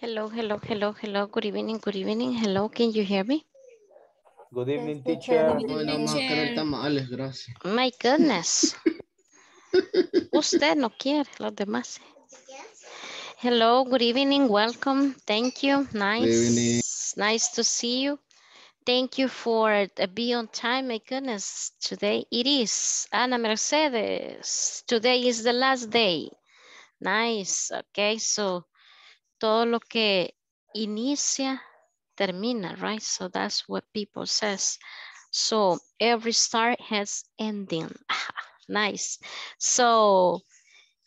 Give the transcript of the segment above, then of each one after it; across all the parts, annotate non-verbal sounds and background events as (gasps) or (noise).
Hello, hello, hello, hello. Good evening, good evening. Hello, can you hear me? Good evening, Yes, teacher. teacher. Hoy no vamos a querer tamales, gracias. My goodness. (laughs) Usted no quiere, los demás. Hello, good evening, welcome. Thank you. Nice. evening. Nice to see you. Thank you for uh, be on time. My goodness, today it is. Ana Mercedes, today is the last day. Nice. Okay, so todo lo que inicia termina, right? So that's what people says. So every start has ending. (laughs) nice. So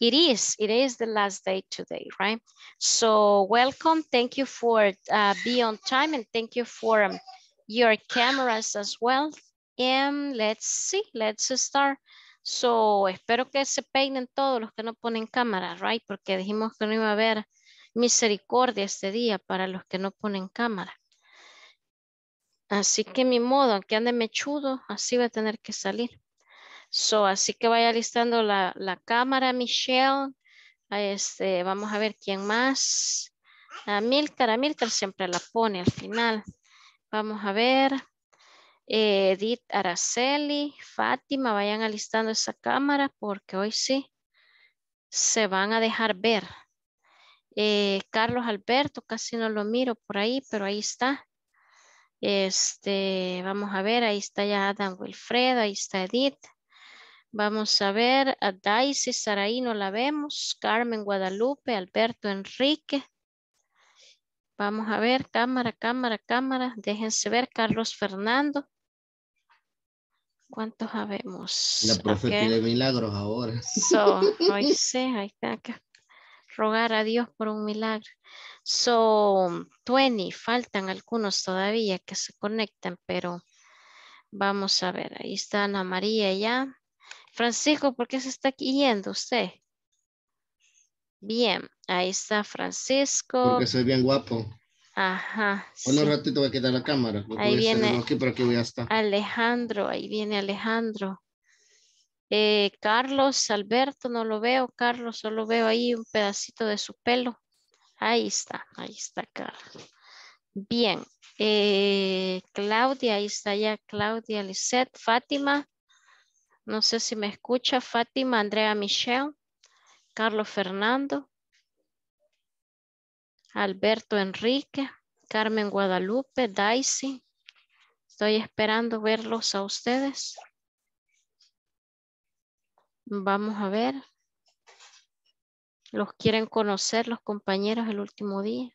it is, it is the last day today, right? So welcome. Thank you for uh, being on time and thank you for um, your cameras as well. And let's see, let's start. So espero que se peinen todos los que no ponen cámara, right? Porque dijimos que no iba a haber misericordia este día para los que no ponen cámara. Así que mi modo, aunque ande mechudo, así va a tener que salir. So, así que vaya listando la, la cámara, Michelle. Este, vamos a ver quién más. A Milcar, a siempre la pone al final. Vamos a ver. Eh, Edith Araceli, Fátima, vayan alistando esa cámara porque hoy sí se van a dejar ver. Eh, Carlos Alberto, casi no lo miro por ahí, pero ahí está. Este, vamos a ver, ahí está ya Adam Wilfredo, ahí está Edith. Vamos a ver a Daisy Saraí, no la vemos. Carmen Guadalupe, Alberto Enrique. Vamos a ver, cámara, cámara, cámara. Déjense ver, Carlos Fernando. ¿Cuántos habemos? La profe Ok. pide milagros ahora. So, (laughs) hoy sí, hay que rogar a Dios por un milagro. So, 20, faltan algunos todavía que se conectan, pero vamos a ver, ahí está Ana María ya. Francisco, ¿por qué se está yendo usted? Bien, ahí está Francisco. Porque soy bien guapo. Ajá. Un sí. ratito voy a quitar la cámara. Ahí viene. algo Aquí, pero aquí voy a estar. Alejandro, ahí viene Alejandro. Eh, Carlos, Alberto, no lo veo. Carlos, solo veo ahí un pedacito de su pelo. Ahí está, ahí está Carlos. Bien. Eh, Claudia, ahí está ya Claudia Lisette. Fátima, no sé si me escucha. Fátima, Andrea Michelle. Carlos Fernando. Alberto Enrique. Carmen Guadalupe, Daisy. Estoy esperando verlos a ustedes. Vamos a ver. ¿Los quieren conocer los compañeros el último día?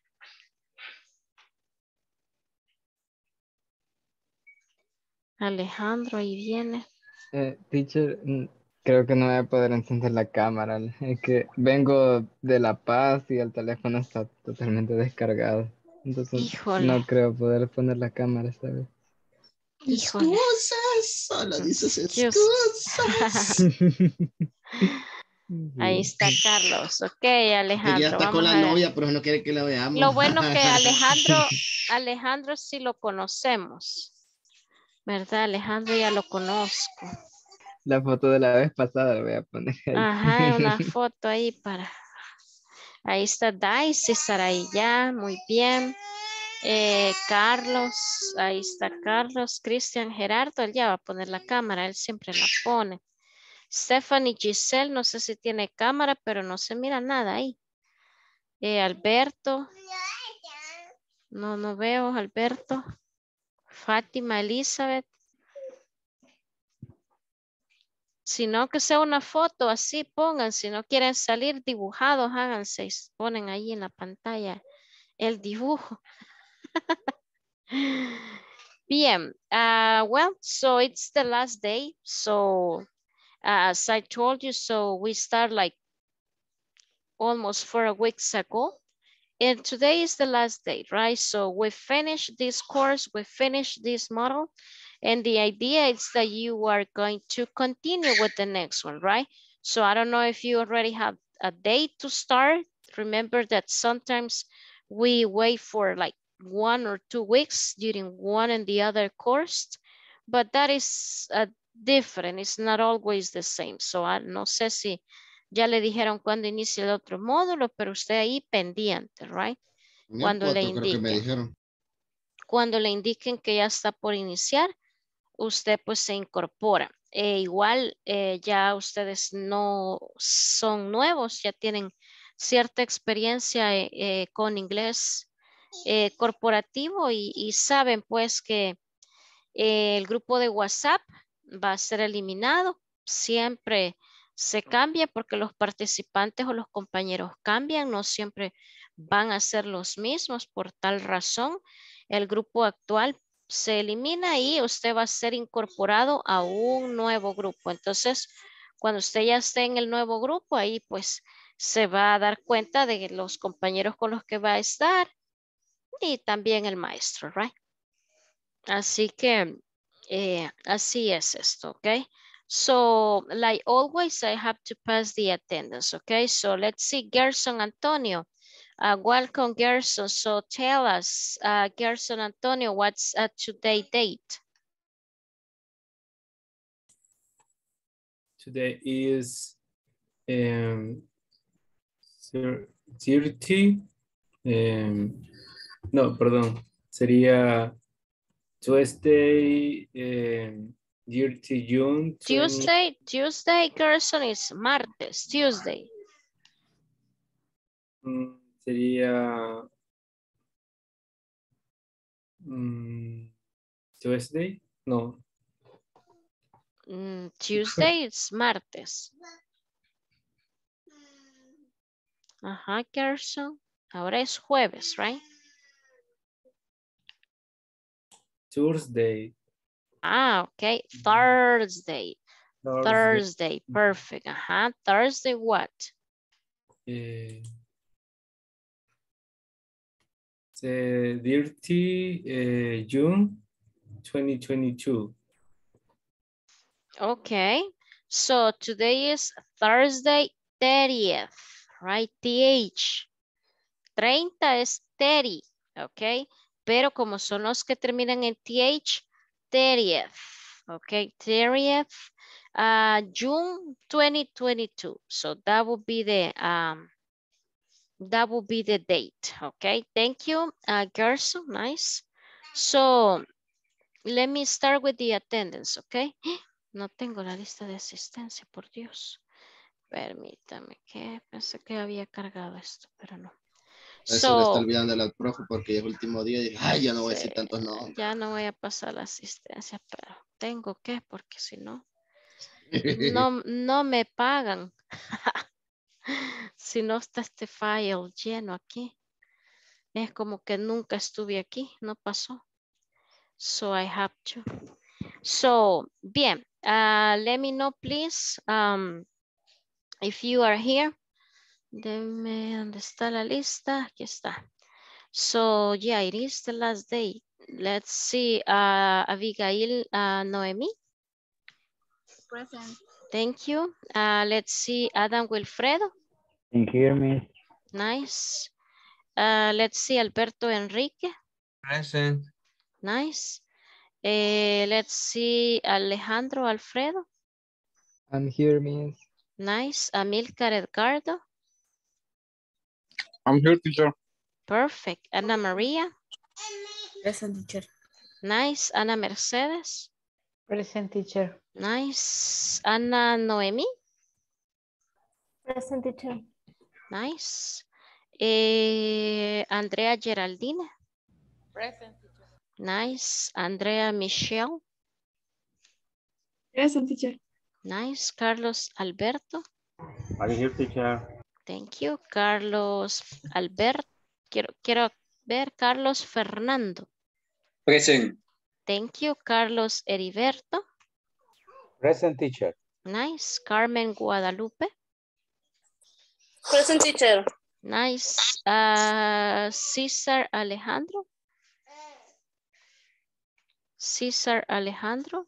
Alejandro, ahí viene. Eh, teacher, mm, creo que no voy a poder encender la cámara. Es que vengo de La Paz y el teléfono está totalmente descargado. Entonces Híjole. no creo poder poner la cámara esta vez. Híjole. Excusas, solo dices Excusas. (laughs) Ahí está Carlos. Ok, Que ya Alejandro. está con la novia, pero no quiere que la veamos. Lo bueno que (laughs) Alejandro, Alejandro sí lo conocemos. ¿Verdad? Alejandro ya lo conozco. La foto de la vez pasada la voy a poner ahí. Ajá, una (laughs) foto ahí para. Ahí está Daisy, Saraí ya, muy bien. Eh, Carlos, ahí está Carlos, Cristian Gerardo, él ya va a poner la cámara, él siempre la pone. Stephanie Giselle, no sé si tiene cámara, pero no se mira nada ahí. Eh, Alberto, no, no veo, Alberto. Fátima Elizabeth. Si no, que sea una foto, así pongan. Si no quieren salir dibujados, háganse ponen ahí en la pantalla el dibujo. (laughs) Bien, uh, well, so it's the last day. So uh, as I told you, so we start like almost four weeks ago. And today is the last day, right? So we finished this course, we finished this model. And the idea is that you are going to continue with the next one, right? So I don't know if you already have a date to start. Remember that sometimes we wait for like one or two weeks during one and the other course, but that is uh, different. It's not always the same. So I no sé si ya le dijeron cuándo inicia el otro módulo, pero usted ahí pendiente, right? Cuando le cuatro creo que me indique. dijeron. Cuando le indiquen que ya está por iniciar, usted pues se incorpora. E igual eh, ya ustedes no son nuevos, ya tienen cierta experiencia eh, eh, con inglés eh, corporativo y, saben pues que eh, el grupo de WhatsApp va a ser eliminado. Siempre se cambia porque los participantes o los compañeros cambian, no siempre van a ser los mismos. Por tal razón, el grupo actual se elimina y usted va a ser incorporado a un nuevo grupo. Entonces, cuando usted ya esté en el nuevo grupo, ahí pues se va a dar cuenta de los compañeros con los que va a estar y también el maestro, right? Así que eh, así es esto, okay? So, like always, I have to pass the attendance, okay? So let's see, Gerson Antonio. Uh, welcome, Gerson. So tell us, uh, Gerson Antonio, what's today date? Today is um, 30. um, no, perdón. Sería Tuesday, um, 30 June. 20 Tuesday, Tuesday, Gerson is martes, Tuesday. mm, sería mm, Tuesday. No, Mm, Tuesday is martes. Ajá, Gerson. Ahora es jueves, right? Thursday. Ah, okay. Thursday. Thursday. Thursday. Perfect. Ajá. Thursday what? Eh, the 30 eh, June 2022. Okay. So today is Thursday 30th, right? TH. 30 es 30, okay? Pero como son los que terminan en TH, 30th, okay? 30th, uh, June 2022. So that would be the, um, that would be the date, okay? Thank you, uh, Gerson, nice. So let me start with the attendance, okay? (gasps) No tengo la lista de asistencia, por Dios. Permítame que pensé que había cargado esto, pero no. Eso le está So, olvidando al profe porque es último día y dije, ay, ya no voy a decir sí, tantos nombres. ya no voy a pasar la asistencia, pero tengo que, porque si no, no, (laughs) no me pagan. (laughs) si no está este file lleno aquí. Es como que nunca estuve aquí, no pasó. So I have to. So, bien, uh, let me know please um, if you are here. Deme dónde está la lista. Aquí está. So, yeah, it is the last day. Let's see, uh, Abigail uh, Noemi. Present. Thank you. Uh, let's see, Adam Wilfredo. Can you hear me? Nice. Uh, let's see, Alberto Enrique. Present. Nice. Eh, let's see, Alejandro Alfredo. I'm here, miss. Nice. Amilcar Edgardo. I'm here, teacher. Perfect. Ana Maria. Present teacher. Nice. Ana Mercedes. Present teacher. Nice. Ana Noemi. Present teacher. Nice. Eh, Andrea Geraldine. Present teacher. Nice. Andrea Michelle. Present teacher. Nice. Carlos Alberto. I'm here, teacher. Thank you. Carlos Alberto. Quiero, quiero ver Carlos Fernando. Present. Thank you. Carlos Heriberto. Present teacher. Nice. Carmen Guadalupe. Present teacher. Nice. Uh, Cesar Alejandro. Cesar Alejandro.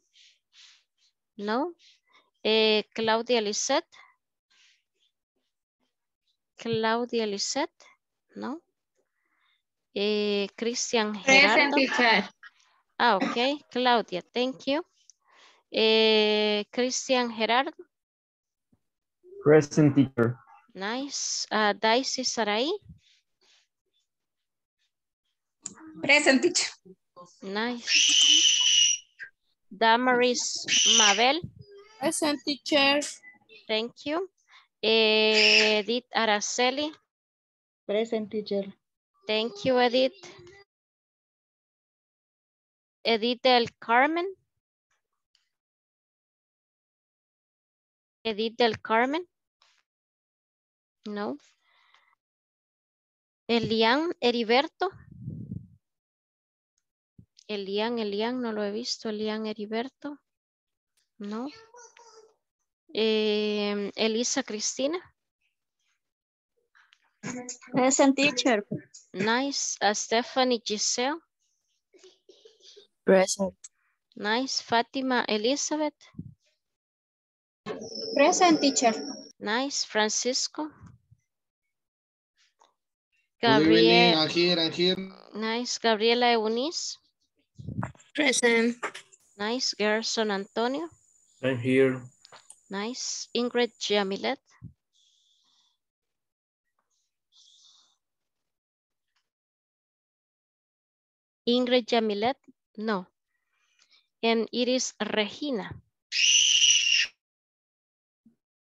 No. Eh, Claudia Lisette. Claudia Lisette. No. Eh, Cristian Gerardo. teacher. Ah, ok. Claudia, thank you. Eh, Cristian Gerardo. Present teacher. Nice. Uh, Daisy Sarai. Present teacher. Nice. Damaris Mabel. Present teacher. Thank you. Edith Araceli. Present teacher. Thank you, Edith. Edith del Carmen. Edith del Carmen. No. Elian Heriberto. Elian, Elian, no lo he visto. Elian Heriberto. No. Eh, Elisa Cristina. Present teacher. Nice. Uh, Stephanie Giselle. Present. Nice. Fatima Elizabeth. Present teacher. Nice. Francisco. Gabriel. I'm here, I'm here. Nice. Gabriela Eunice. Present. Nice. Gerson Antonio. I'm here. Nice. Ingrid Jamilet. Ingrid Jamilet. No. And it is Regina.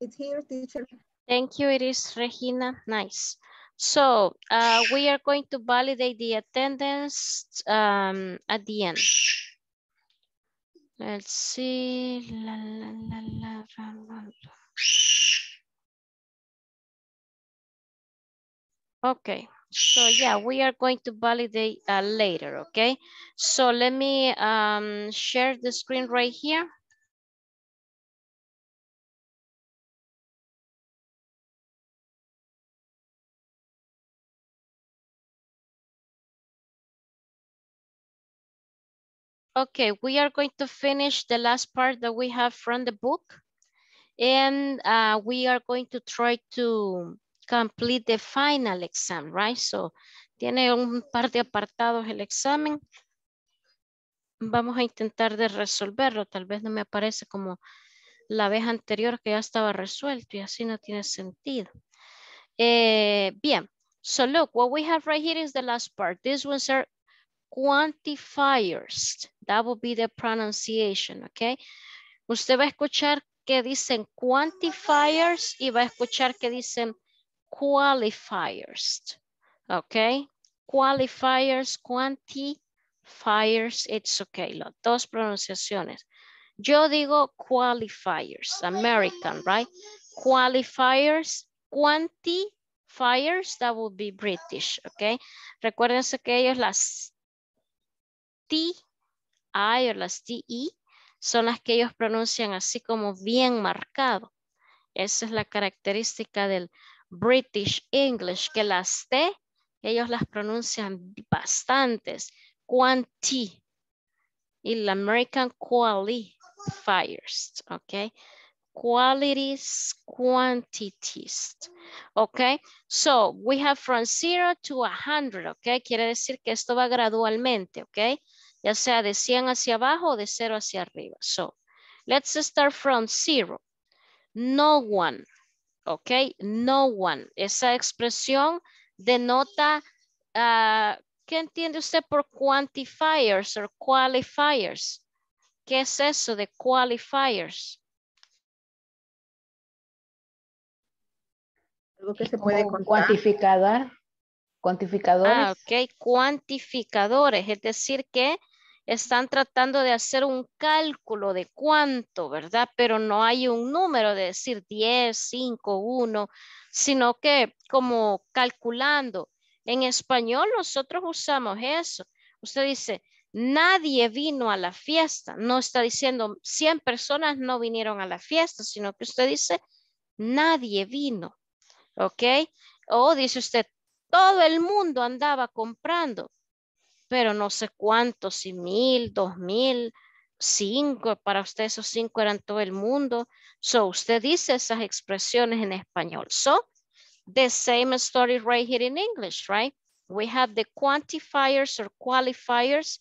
It's here, teacher. Thank you, it is Regina. Nice. So uh, we are going to validate the attendance um, at the end. Let's see. La, la, la, la, la, la, la. Okay, so yeah, we are going to validate uh, later, okay? So let me um, share the screen right here. Okay, we are going to finish the last part that we have from the book. And uh, we are going to try to complete the final exam, right? So, tiene un par de apartados el examen. Vamos a intentar de resolverlo. Tal vez no me aparece como la vez anterior que ya estaba resuelto y así no tiene sentido. Eh, bien, so look, what we have right here is the last part. These ones are quantifiers. That will be the pronunciation, okay? Usted va a escuchar que dicen quantifiers y va a escuchar que dicen qualifiers, okay? Qualifiers, quantifiers, it's okay. Las dos pronunciaciones. Yo digo qualifiers, American, right? Qualifiers, quantifiers, that would be British, okay? Recuérdense que ellos las T, I o las TE son las que ellos pronuncian así como bien marcado. Esa es la característica del British English, que las T, ellos las pronuncian bastantes. Quanti. Y el American qualifiers, ¿ok? Qualities, quantities. Okay, so we have from zero to a hundred, okay? Quiere decir que esto va gradualmente, okay? Ya sea de 100 hacia abajo o de 0 hacia arriba. So, let's start from zero. No one, okay? No one. Esa expresión denota, uh, ¿qué entiende usted por quantifiers o qualifiers? ¿Qué es eso de qualifiers? Algo que se puede contar. cuantificador, cuantificadores. Ah, ok, cuantificadores, es decir que están tratando de hacer un cálculo de cuánto, ¿verdad? Pero no hay un número de decir 10, 5, 1, sino que como calculando. En español nosotros usamos eso. Usted dice, nadie vino a la fiesta. No está diciendo 100 personas no vinieron a la fiesta, sino que usted dice, nadie vino. ¿Ok? O dice usted, todo el mundo andaba comprando, pero no sé cuántos, si mil, dos mil, cinco, para usted esos cinco eran todo el mundo. So, usted dice esas expresiones en español. So, the same story right here in English, right? We have the quantifiers or qualifiers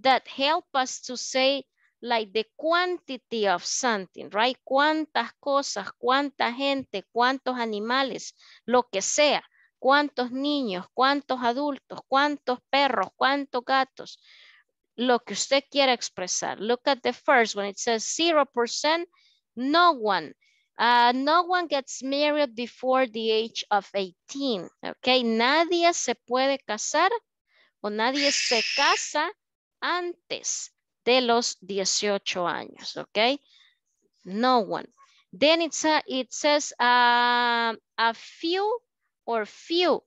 that help us to say like the quantity of something, right? Cuántas cosas, cuánta gente, cuántos animales, lo que sea. Cuántos niños, cuántos adultos, cuántos perros, cuántos gatos, lo que usted quiera expresar. Look at the first one. It says 0%, no one. Uh, no one gets married before the age of 18. Okay, nadie se puede casar o nadie se casa antes de los 18 años. Okay, no one. Then it's a, it says uh, a few or few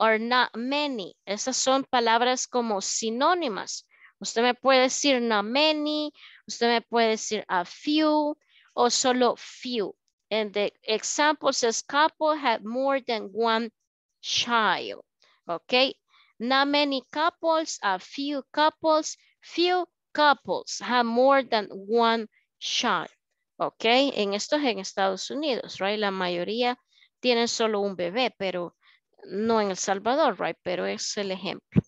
or not many. Esas son palabras como sinónimas. Usted me puede decir not many, usted me puede decir a few, o solo few. And the example says couple had more than one child. Okay. Not many couples, a few couples, few couples have more than one child. Okay. En esto es en Estados Unidos, right? La mayoría tienen solo un bebé, pero no en El Salvador, right? Pero es el ejemplo.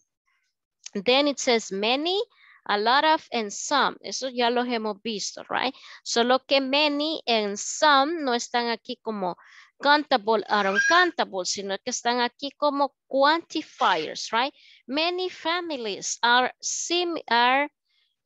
Then it says many, a lot of, and some. Eso ya los hemos visto, right? Solo que many and some no están aquí como countable or uncountable, sino que están aquí como quantifiers, right? Many families are, sim are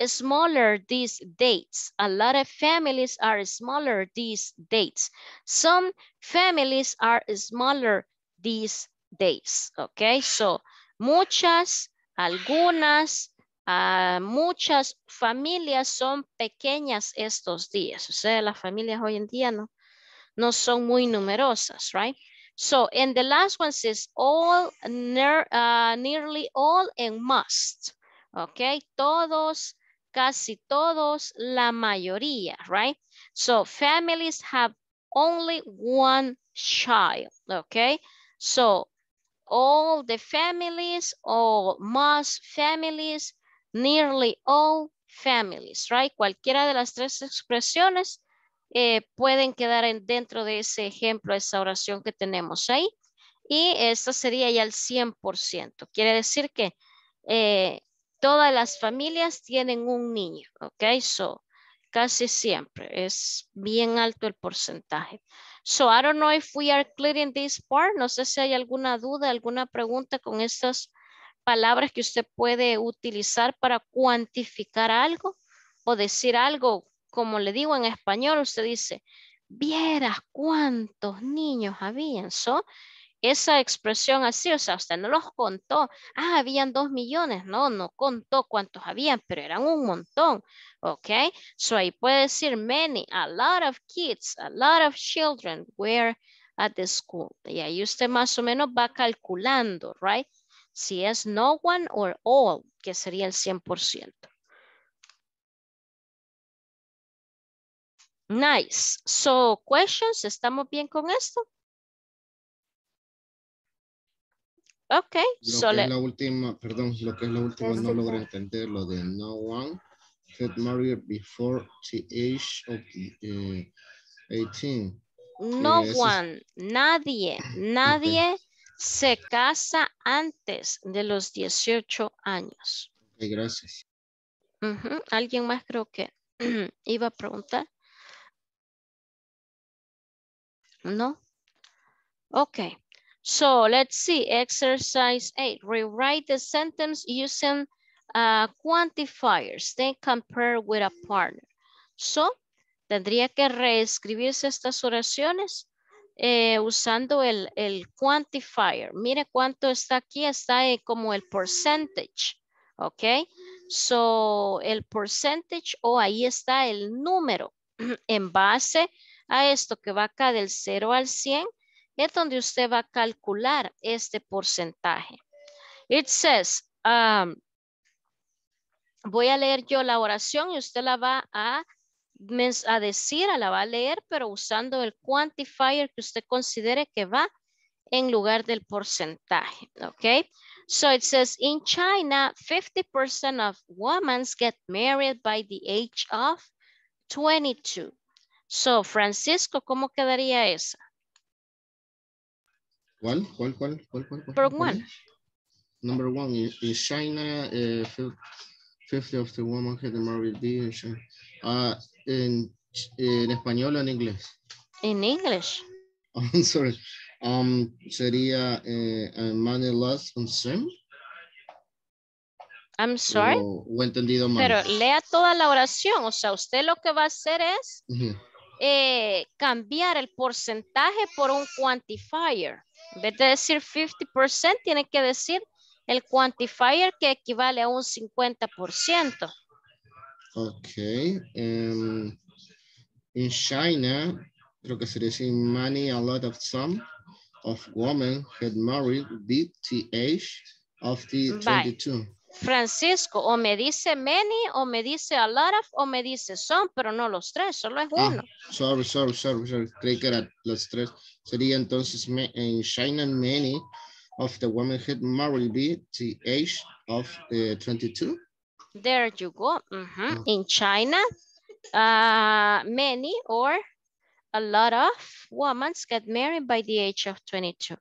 smaller these dates. A lot of families are smaller these dates. Some families are smaller these days, okay? So, muchas, algunas, uh, muchas familias son pequeñas estos días. O sea, las familias hoy en día no, no son muy numerosas, right? So, and the last one says all, near, uh, nearly all and must. Okay, todos, casi todos, la mayoría, right? So, families have only one child, okay? So, all the families or most families, nearly all families, right? Cualquiera de las tres expresiones eh, pueden quedar en, dentro de ese ejemplo, esa oración que tenemos ahí. Y esta sería ya el 100%. Quiere decir que eh, todas las familias tienen un niño, ¿ok? So, casi siempre es bien alto el porcentaje. So, I don't know if we are clear in this part. No sé si hay alguna duda, alguna pregunta con estas palabras que usted puede utilizar para cuantificar algo o decir algo, como le digo en español, usted dice, vieras cuántos niños habían. So, esa expresión así, o sea, usted no los contó. Ah, habían dos millones. No, no contó cuántos habían, pero eran un montón. Ok, so ahí puede decir many, a lot of kids, a lot of children were at the school. Y ahí usted más o menos va calculando, right? Si es no one or all, que sería el 100%. Nice. So, questions, ¿estamos bien con esto? Ok, Lo so que es la última, perdón, lo que es la última no logré entender lo de no one get married before the age of eh, 18. no Eh, eso es- one, nadie, nadie se casa antes de los 18 años. Ok, gracias. Ujú, ¿Alguien más creo que (clears throat) iba a preguntar? No. Okay. So let's see. Exercise eight. Rewrite the sentence using uh, quantifiers. Then compare with a partner. So, tendría que reescribirse estas oraciones eh, usando el, el quantifier. Mire cuánto está aquí. Está como el percentage. Ok. So, el percentage o ahí está el número. (clears throat) En base a esto que va acá del 0 al 100, es donde usted va a calcular este porcentaje. It says, um, voy a leer yo la oración y usted la va a, a decir, la va a leer, pero usando el quantifier que usted considere que va en lugar del porcentaje, ¿ok? So it says, in China, 50% of women get married by the age of 22. So, Francisco, ¿cómo quedaría esa? ¿Cuál? ¿Cuál? ¿Cuál? ¿Cuál? ¿Cuál? cuál? Number ¿Cuál one. Number one is, is China, uh, 50 of the women get married in China. Ah, en, en español o en inglés? In English. (laughs) I'm sorry. Um, sería eh, a money loss on some. I'm sorry. O, o entendido mal. Pero lea toda la oración. O sea, usted lo que va a hacer es Ujú. eh, cambiar el porcentaje por un quantifier. En vez de decir 50%, tiene que decir el quantifier que equivale a un 50%. Okay. em, in China, creo que sería así, many, a lot of some of women had married age of the Bye. 22. Francisco, o me dice many, o me dice a lot of, o me dice some, pero no los tres, solo es Ah, uno. sorry, sorry, sorry, sorry. Creí que eran los tres. Sería entonces, in China, many of the women had married by the age of uh, 22. There you go. Mhm. Ah. In China, uh, many or a lot of women get married by the age of 22.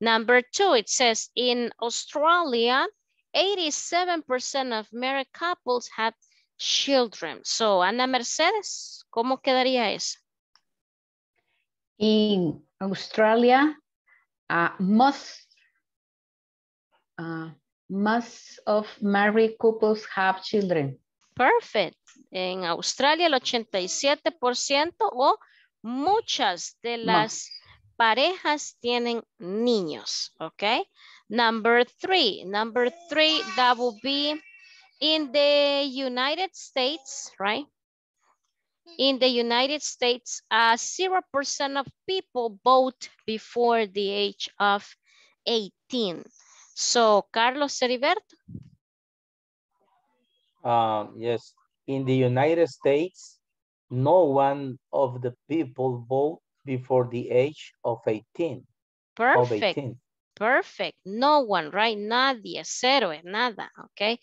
Number two, it says in Australia, 87% of married couples have children. So, Ana Mercedes, ¿cómo quedaría eso? In Australia, uh, most uh, most of married couples have children. Perfect. En Australia, el 87% o muchas de las parejas tienen niños, ¿ok? Number three, number three, that will be in the United States, right? In the United States, uh, 0% of people vote before the age of 18. So, Carlos Heriberto, Um, yes, in the United States, no one of the people vote before the age of 18. Of perfect. 18. Perfect. No one, right? Nadie, cero, es nada, okay?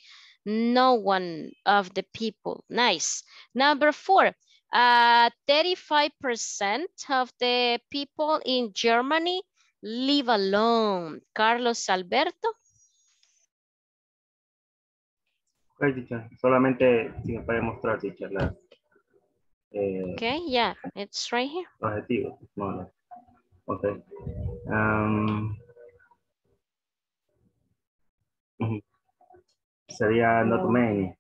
No one of the people. Nice. Number four, uh, 35% of the people in Germany live alone. Carlos Alberto, Ok, teacher. Solamente si me puede mostrar, teacher, la, eh, okay, yeah, it's right here. objetivos. No, no. (laughs) Sería not many.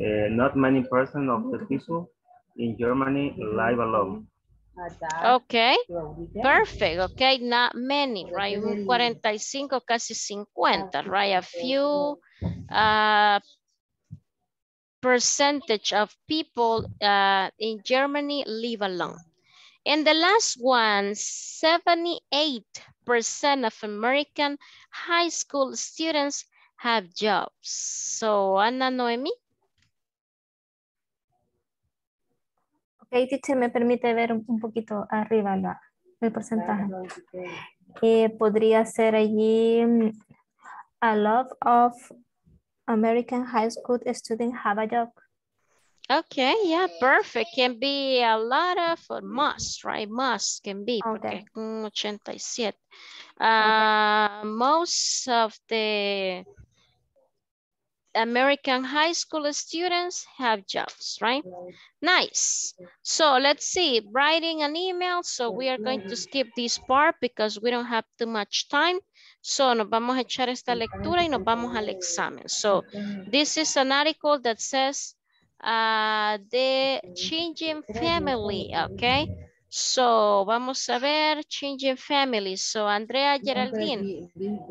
Eh, not many person of the people in Germany live alone. Okay, perfect, okay, not many, right? Un 45, casi 50, right? A few uh, percentage of people uh, in Germany live alone. And the last one, 78% of American high school students have jobs. So, Ana Noemi, Ok, teacher, me permite ver un, un poquito arriba la, el porcentaje. Eh, podría ser allí mm, a lot of American high school students have a job. Okay, yeah, perfect. Can be a lot of or must, right? Must can be, porque Okay. un 87. Uh, most of the American high school students have jobs, right? Nice. So let's see, writing an email. So we are going to skip this part because we don't have too much time. So nos vamos a echar esta lectura y nos vamos al examen. So this is an article that says uh, the changing family, okay? So vamos a ver changing families. So Andrea Geraldine.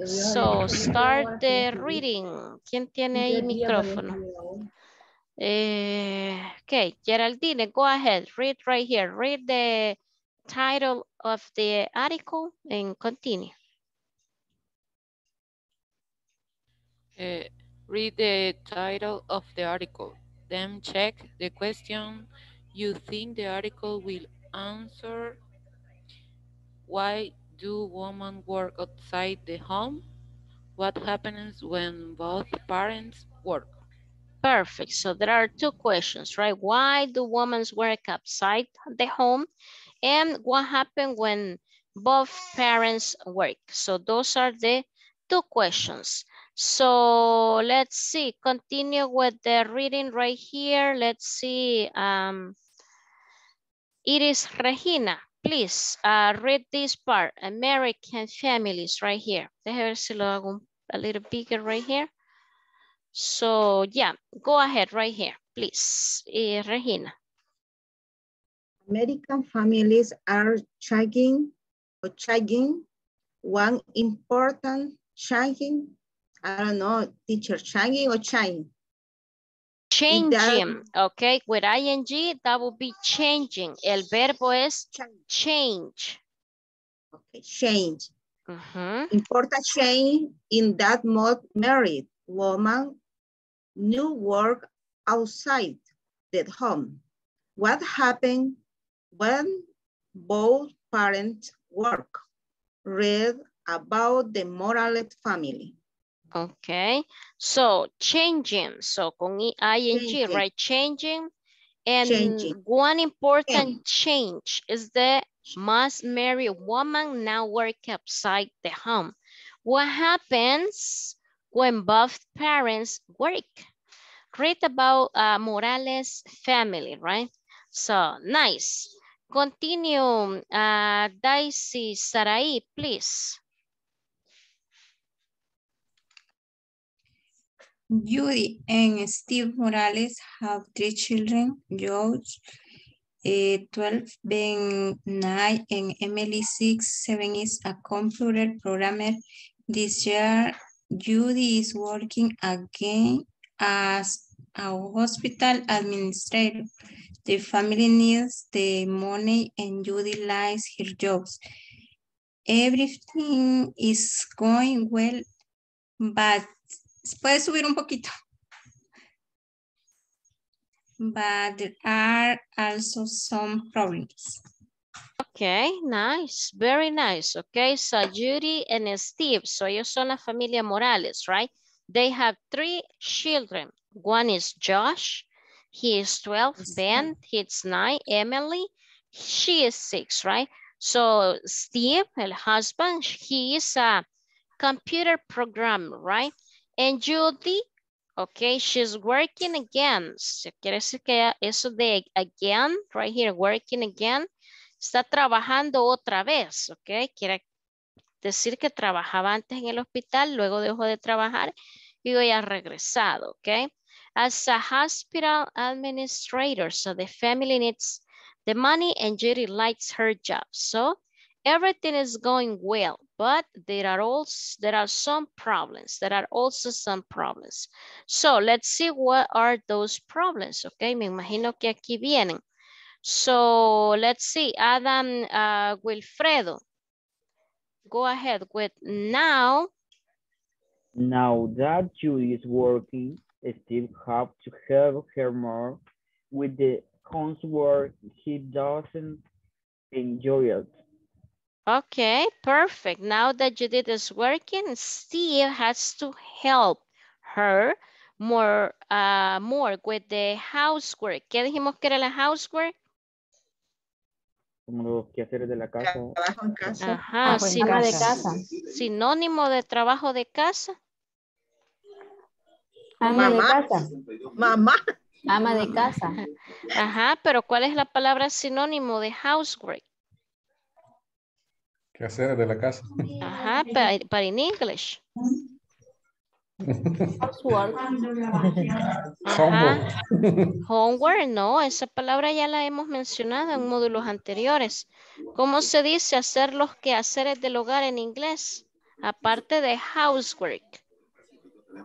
So start the reading. ¿Quién tiene ahí micrófono? Eh, okay, Geraldine, go ahead. Read right here. Read the title of the article and continue. Uh, read the title of the article, then check the question you think the article will answer. Why do women work outside the home? What happens when both parents work? Perfect. So there are two questions, right? Why do women work outside the home? And what happens when both parents work? So those are the two questions. So let's see, continue with the reading right here. Let's see. Um, it is Regina. please uh, read this part. American families right here. Déjame ver si lo hago a little bigger right here. So yeah, go ahead right here, please. Eh, Regina. American families are changing or changing one important changing. I don't know, teacher, changing or changing. Changing, okay, with ing, that would be changing. El verbo es change. Okay, change. Ujú. Important change in that mod married woman new work outside the home. What happened when both parents work? Read about the Morales family. Okay, so changing, so con i- ing, Changing. right? Changing. And Changing. one important change is the must marry woman now work outside the home. What happens when both parents work? Read about uh, Morales family, right? So nice. Continue, uh, Daisy Sarai, please. Judy and Steve Morales have three children, George, eh, 12, Ben 9, and Emily 6, 7 is a computer programmer. This year, Judy is working again as a hospital administrator. The family needs the money and Judy likes her jobs. Everything is going well, but puede subir un poquito. But there are also some problems. Okay, nice, very nice. Okay, so Judy and Steve, so ellos son la familia Morales, right? They have three children. One is Josh, he is 12, Ben, he's nine, Emily, she is six, right? So Steve, el husband, he is a computer programmer, right? And Judy, okay, she's working again. So, quiere decir que eso de again, right here, working again, está trabajando otra vez, ¿ok? Quiere decir que trabajaba antes en el hospital, luego dejó de trabajar y hoy ha regresado, ¿ok? As a hospital administrator, so the family needs the money and Judy likes her job. So everything is going well, but there are also there are some problems. There are also some problems. So let's see what are those problems, okay Me imagino que aquí vienen. So let's see, Adam uh, Wilfredo. Go ahead with now. Now that Judy is working, Steve have to help her more with the housework. He doesn't enjoy it. Okay, perfect. Now that Judith is working, Steve has to help her more, uh, more with the housework. ¿Qué dijimos que era la housework? Como los quehaceres de la casa. Trabajo en casa. Ajá, Trabajo en sí, Ama de pues, casa. Sinónimo de trabajo de casa. Ama de Mamá. casa. Mamá. Ama de casa. Ajá, pero ¿cuál es la palabra sinónimo de housework? ¿Qué hacer de la casa? Ajá, para, para in English. Housework. Ajá. (laughs) Homework, no, esa palabra ya la hemos mencionado en módulos anteriores. ¿Cómo se dice hacer los quehaceres del hogar en inglés? Aparte de housework.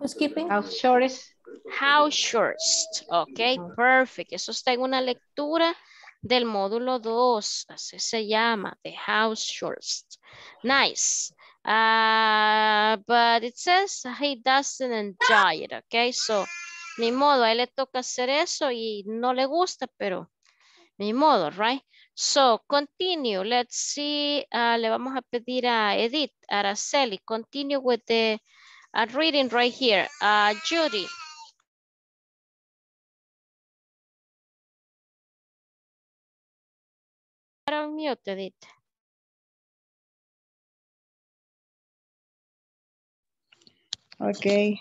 Housekeeping. House chores. House chores. Ok, perfect. Eso está en una lectura del módulo 2. Así se llama, the house chores. Nice. Ah, but it says he doesn't enjoy it, okay? So, ni modo, a él le toca hacer eso y no le gusta, pero ni modo, right? So, continue. Let's see. ah, le vamos a pedir a Edith, Araceli, continue with the uh, reading right here. Uh, Judy. You're on mute, Edith. Okay.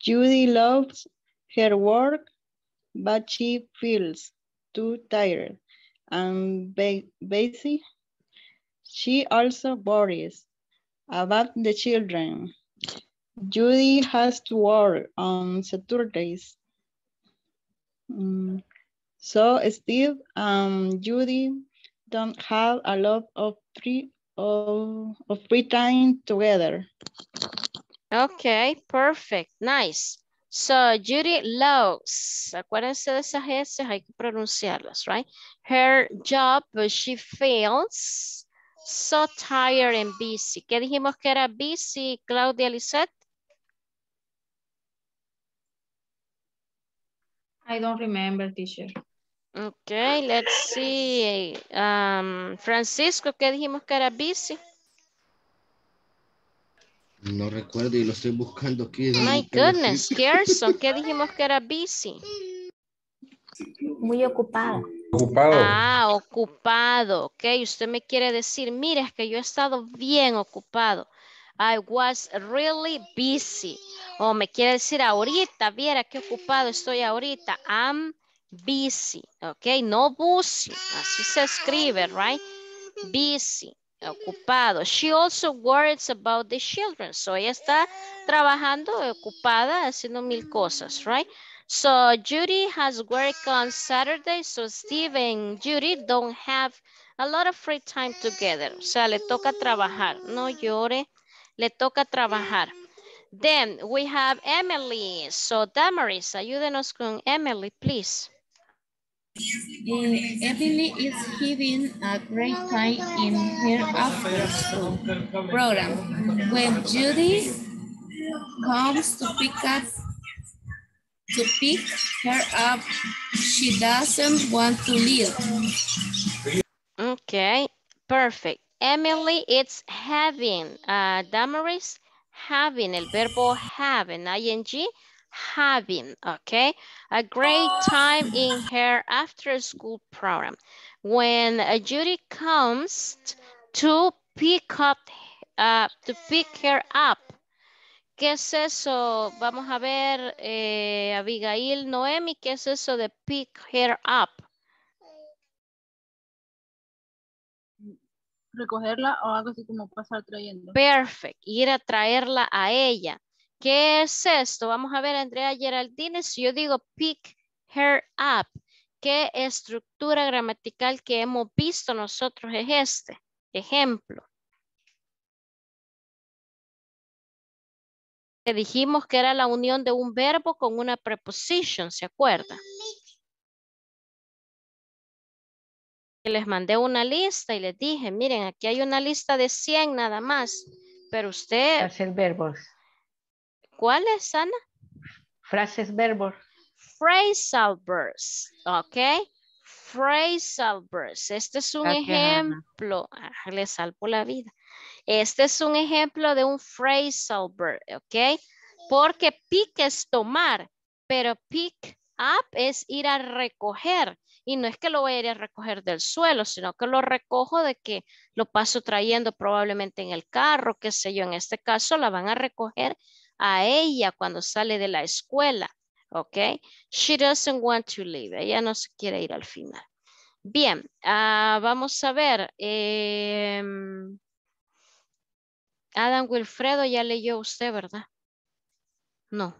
Judy loves her work, but she feels too tired and busy. She also worries about the children. Judy has to work on Saturdays. Mm, So Steve and Judy don't have a lot of free of, of free time together. Okay, perfect, nice. So Judy loves, acuérdense de esas S, hay que pronunciarlas, right? Her job, she feels so tired and busy. ¿Qué dijimos que era busy, Claudia Lisette? I don't remember, teacher. Okay, let's see. Um, Francisco, ¿qué dijimos que era busy? No recuerdo y lo estoy buscando aquí. My ¿dónde tengo goodness? Gerson, ¿qué dijimos que era busy? Muy ocupada. Ocupado. Ah, ocupado, ok. Usted me quiere decir, mire, es que yo he estado bien ocupado. I was really busy. O me quiere decir, ahorita, viera qué ocupado estoy ahorita. I'm busy, ok. No busy, así se escribe, right? Busy, ocupado. She also worries about the children. So ella está trabajando, ocupada, haciendo mil cosas, right? So Judy has work on Saturday, so Steve and Judy don't have a lot of free time together. O sea, le toca trabajar. No llore, le toca trabajar. Then we have Emily. So Damaris, ayúdenos con Emily, please. Emily is having a great time in her after school program. When Judy comes to pick up to pick her up, she doesn't want to leave. Okay, perfect. Emily, it's having. Uh, Damaris, having. El verbo have en ing, having. Okay, a great time in her after school program. When uh, Judy comes to pick up, uh, to pick her up. ¿Qué es eso? Vamos a ver, eh, Abigail, Noemi, ¿qué es eso de pick her up? recogerla o algo así como pasar trayendo. Perfect. Ir a traerla a ella. ¿Qué es esto? Vamos a ver, Andrea Geraldine. Si yo digo pick her up, ¿qué estructura gramatical que hemos visto nosotros es este? Ejemplo. Que dijimos que era la unión de un verbo con una preposición, ¿se acuerda? Que les mandé una lista y les dije, miren, aquí hay una lista de 100 nada más, pero usted... Frases verbos. ¿Cuál es, Ana? Frases verbos. Phrasal verbs, ¿ok? Phrasal verbs. Este es un Gracias, ejemplo. Ah, le salvo la vida. Este es un ejemplo de un phrasal verb, ¿ok? Porque pick es tomar, pero pick up es ir a recoger. Y no es que lo voy a ir a recoger del suelo, sino que lo recojo de que lo paso trayendo probablemente en el carro, qué sé yo. En este caso la van a recoger a ella cuando sale de la escuela, ¿ok? She doesn't want to leave. Ella no se quiere ir al final. Bien, ah, vamos a ver. em, Adam Wilfredo ya leyó usted, ¿verdad? No.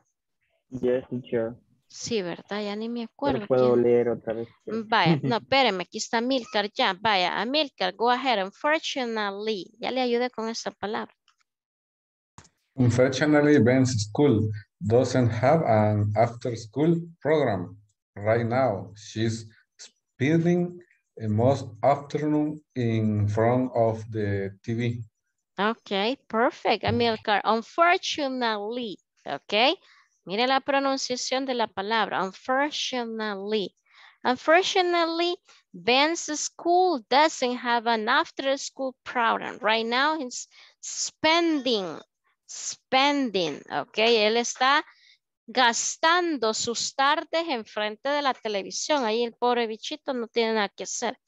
Yes, teacher. Sí, ¿verdad? Ya ni me Pero acuerdo. puedo quién. leer otra vez. Vaya, no, (laughs) espéreme, aquí está Milcar ya. Vaya, Milcar, go ahead. Unfortunately, ya le ayudé con esa palabra. Unfortunately, Ben's school doesn't have an after-school program right now. She's spending most afternoon in front of the TV. Ok, perfect, Amilcar. Unfortunately, ok. Mire la pronunciación de la palabra, unfortunately. Unfortunately, Ben's school doesn't have an after-school program. Right now, he's spending, spending, ok. Él está gastando sus tardes enfrente de la televisión. Ahí el pobre bichito no tiene nada que hacer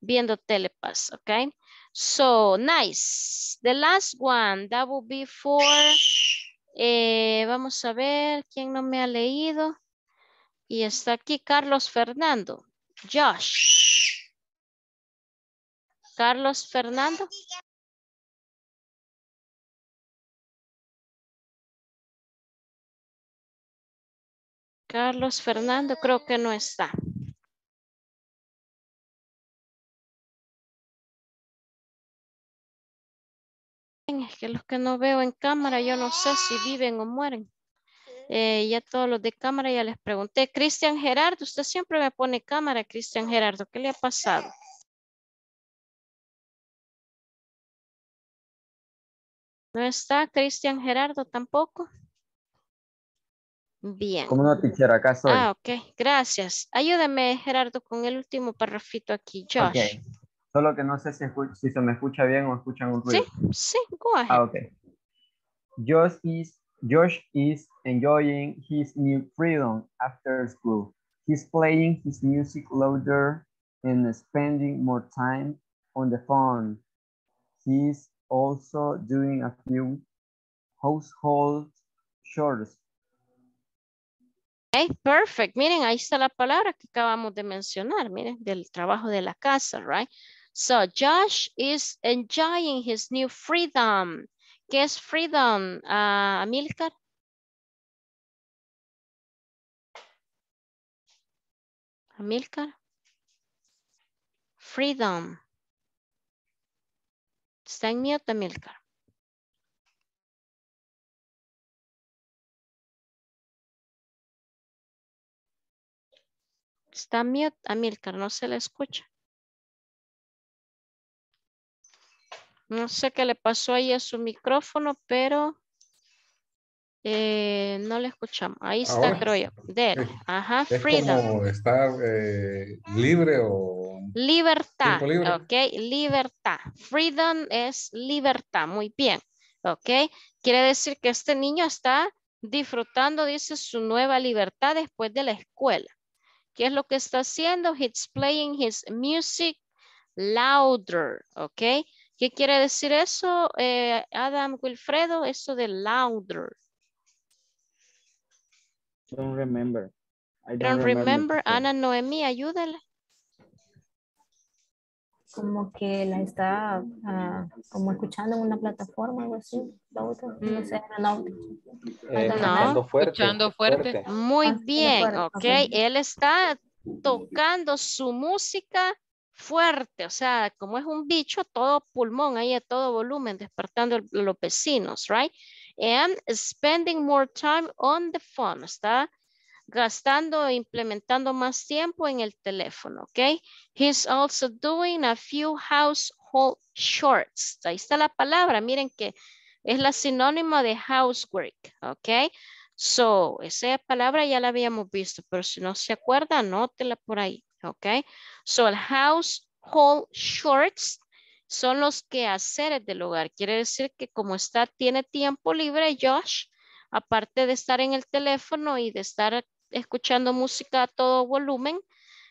viendo telepas, ok. So, nice. The last one, that will be for, eh, vamos a ver, ¿quién no me ha leído? Y está aquí Carlos Fernando. Josh. Carlos Fernando. Carlos Fernando creo que no está. Es que los que no veo en cámara, yo no sé si viven o mueren. Eh, ya todos los de cámara ya les pregunté. Cristian Gerardo, usted siempre me pone cámara, Cristian Gerardo. ¿Qué le ha pasado? ¿No está Cristian Gerardo tampoco? Bien. Como no, teacher, acá estoy. Ah, ok. Gracias. Ayúdame, Gerardo, con el último párrafito aquí. Josh. Ok. Solo que no sé si se me escucha bien o escuchan un ruido. Sí, sí, go ahead. Ah, ok. Josh is, Josh is enjoying his new freedom after school. He's playing his music louder and spending more time on the phone. He's also doing a few household chores. Ok, perfect. Miren, ahí está la palabra que acabamos de mencionar, miren, del trabajo de la casa, right? So, Josh is enjoying his new freedom. ¿Qué es freedom, ah, Amilcar? Amilcar? Freedom. Está en mute, Amilcar. Está mute, Amilcar, no se le escucha. No sé qué le pasó ahí a su micrófono, pero eh, no le escuchamos. Ahí está, Ahora. creo yo. Sí. Ajá, Es freedom. como estar eh, libre o Libertad, libre. ok, libertad. Freedom es libertad, muy bien, ok. Quiere decir que este niño está disfrutando, dice, su nueva libertad después de la escuela. ¿Qué es lo que está haciendo? He's playing his music louder, ok. ¿Qué quiere decir eso, eh, Adam Wilfredo? Eso de louder. Don't remember. I Don't remember, teacher. Ana Noemí, ayúdale. Como que la está ah, como escuchando en una plataforma o algo así. la otra, No sé, no. Eh, No. escuchando fuerte. Escuchando fuerte. Muy Ah, bien, fuerte, ok. ok. Él está tocando su música fuerte, o sea, como es un bicho, todo pulmón, ahí a todo volumen, despertando a los vecinos, right? And spending more time on the phone, está gastando e implementando más tiempo en el teléfono, ¿ok? He's also doing a few household chores. Ahí está la palabra, miren que es la sinónimo de housework, ¿ok? So, esa palabra ya la habíamos visto, pero si no se acuerda, anótela por ahí, ¿ok? So, el household chores son los quehaceres del hogar. Quiere decir que como está, tiene tiempo libre, Josh, aparte de estar en el teléfono y de estar escuchando música a todo volumen,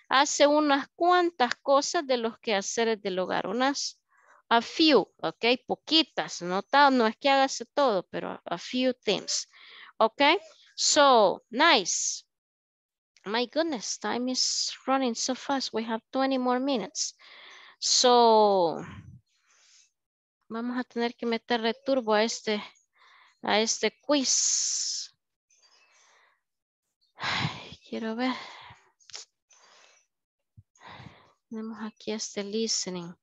hace unas cuantas cosas de los quehaceres del hogar, unas a few, ok, poquitas, no, no es que hágase todo, pero a few things, ok, so, nice. My goodness, time is running so fast. We have 20 more minutes. So, vamos a tener que meterle turbo a este, a este quiz. Quiero ver. Tenemos aquí este listening.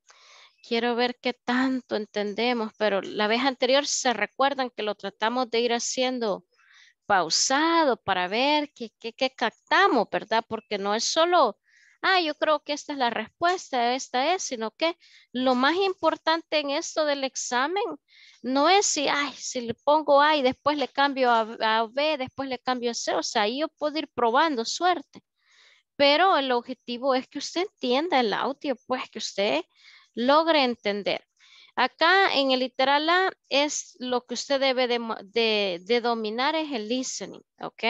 Quiero ver qué tanto entendemos, pero la vez anterior se recuerdan que lo tratamos de ir haciendo pausado para ver qué, qué, qué captamos, ¿verdad? Porque no es solo, ah, yo creo que esta es la respuesta, esta es, sino que lo más importante en esto del examen no es si, ay, si le pongo A y después le cambio a, B, después le cambio a C, o sea, ahí yo puedo ir probando suerte. Pero el objetivo es que usted entienda el audio, pues que usted logre entender. Acá en el literal A es lo que usted debe de- de dominar es el listening, ¿ok?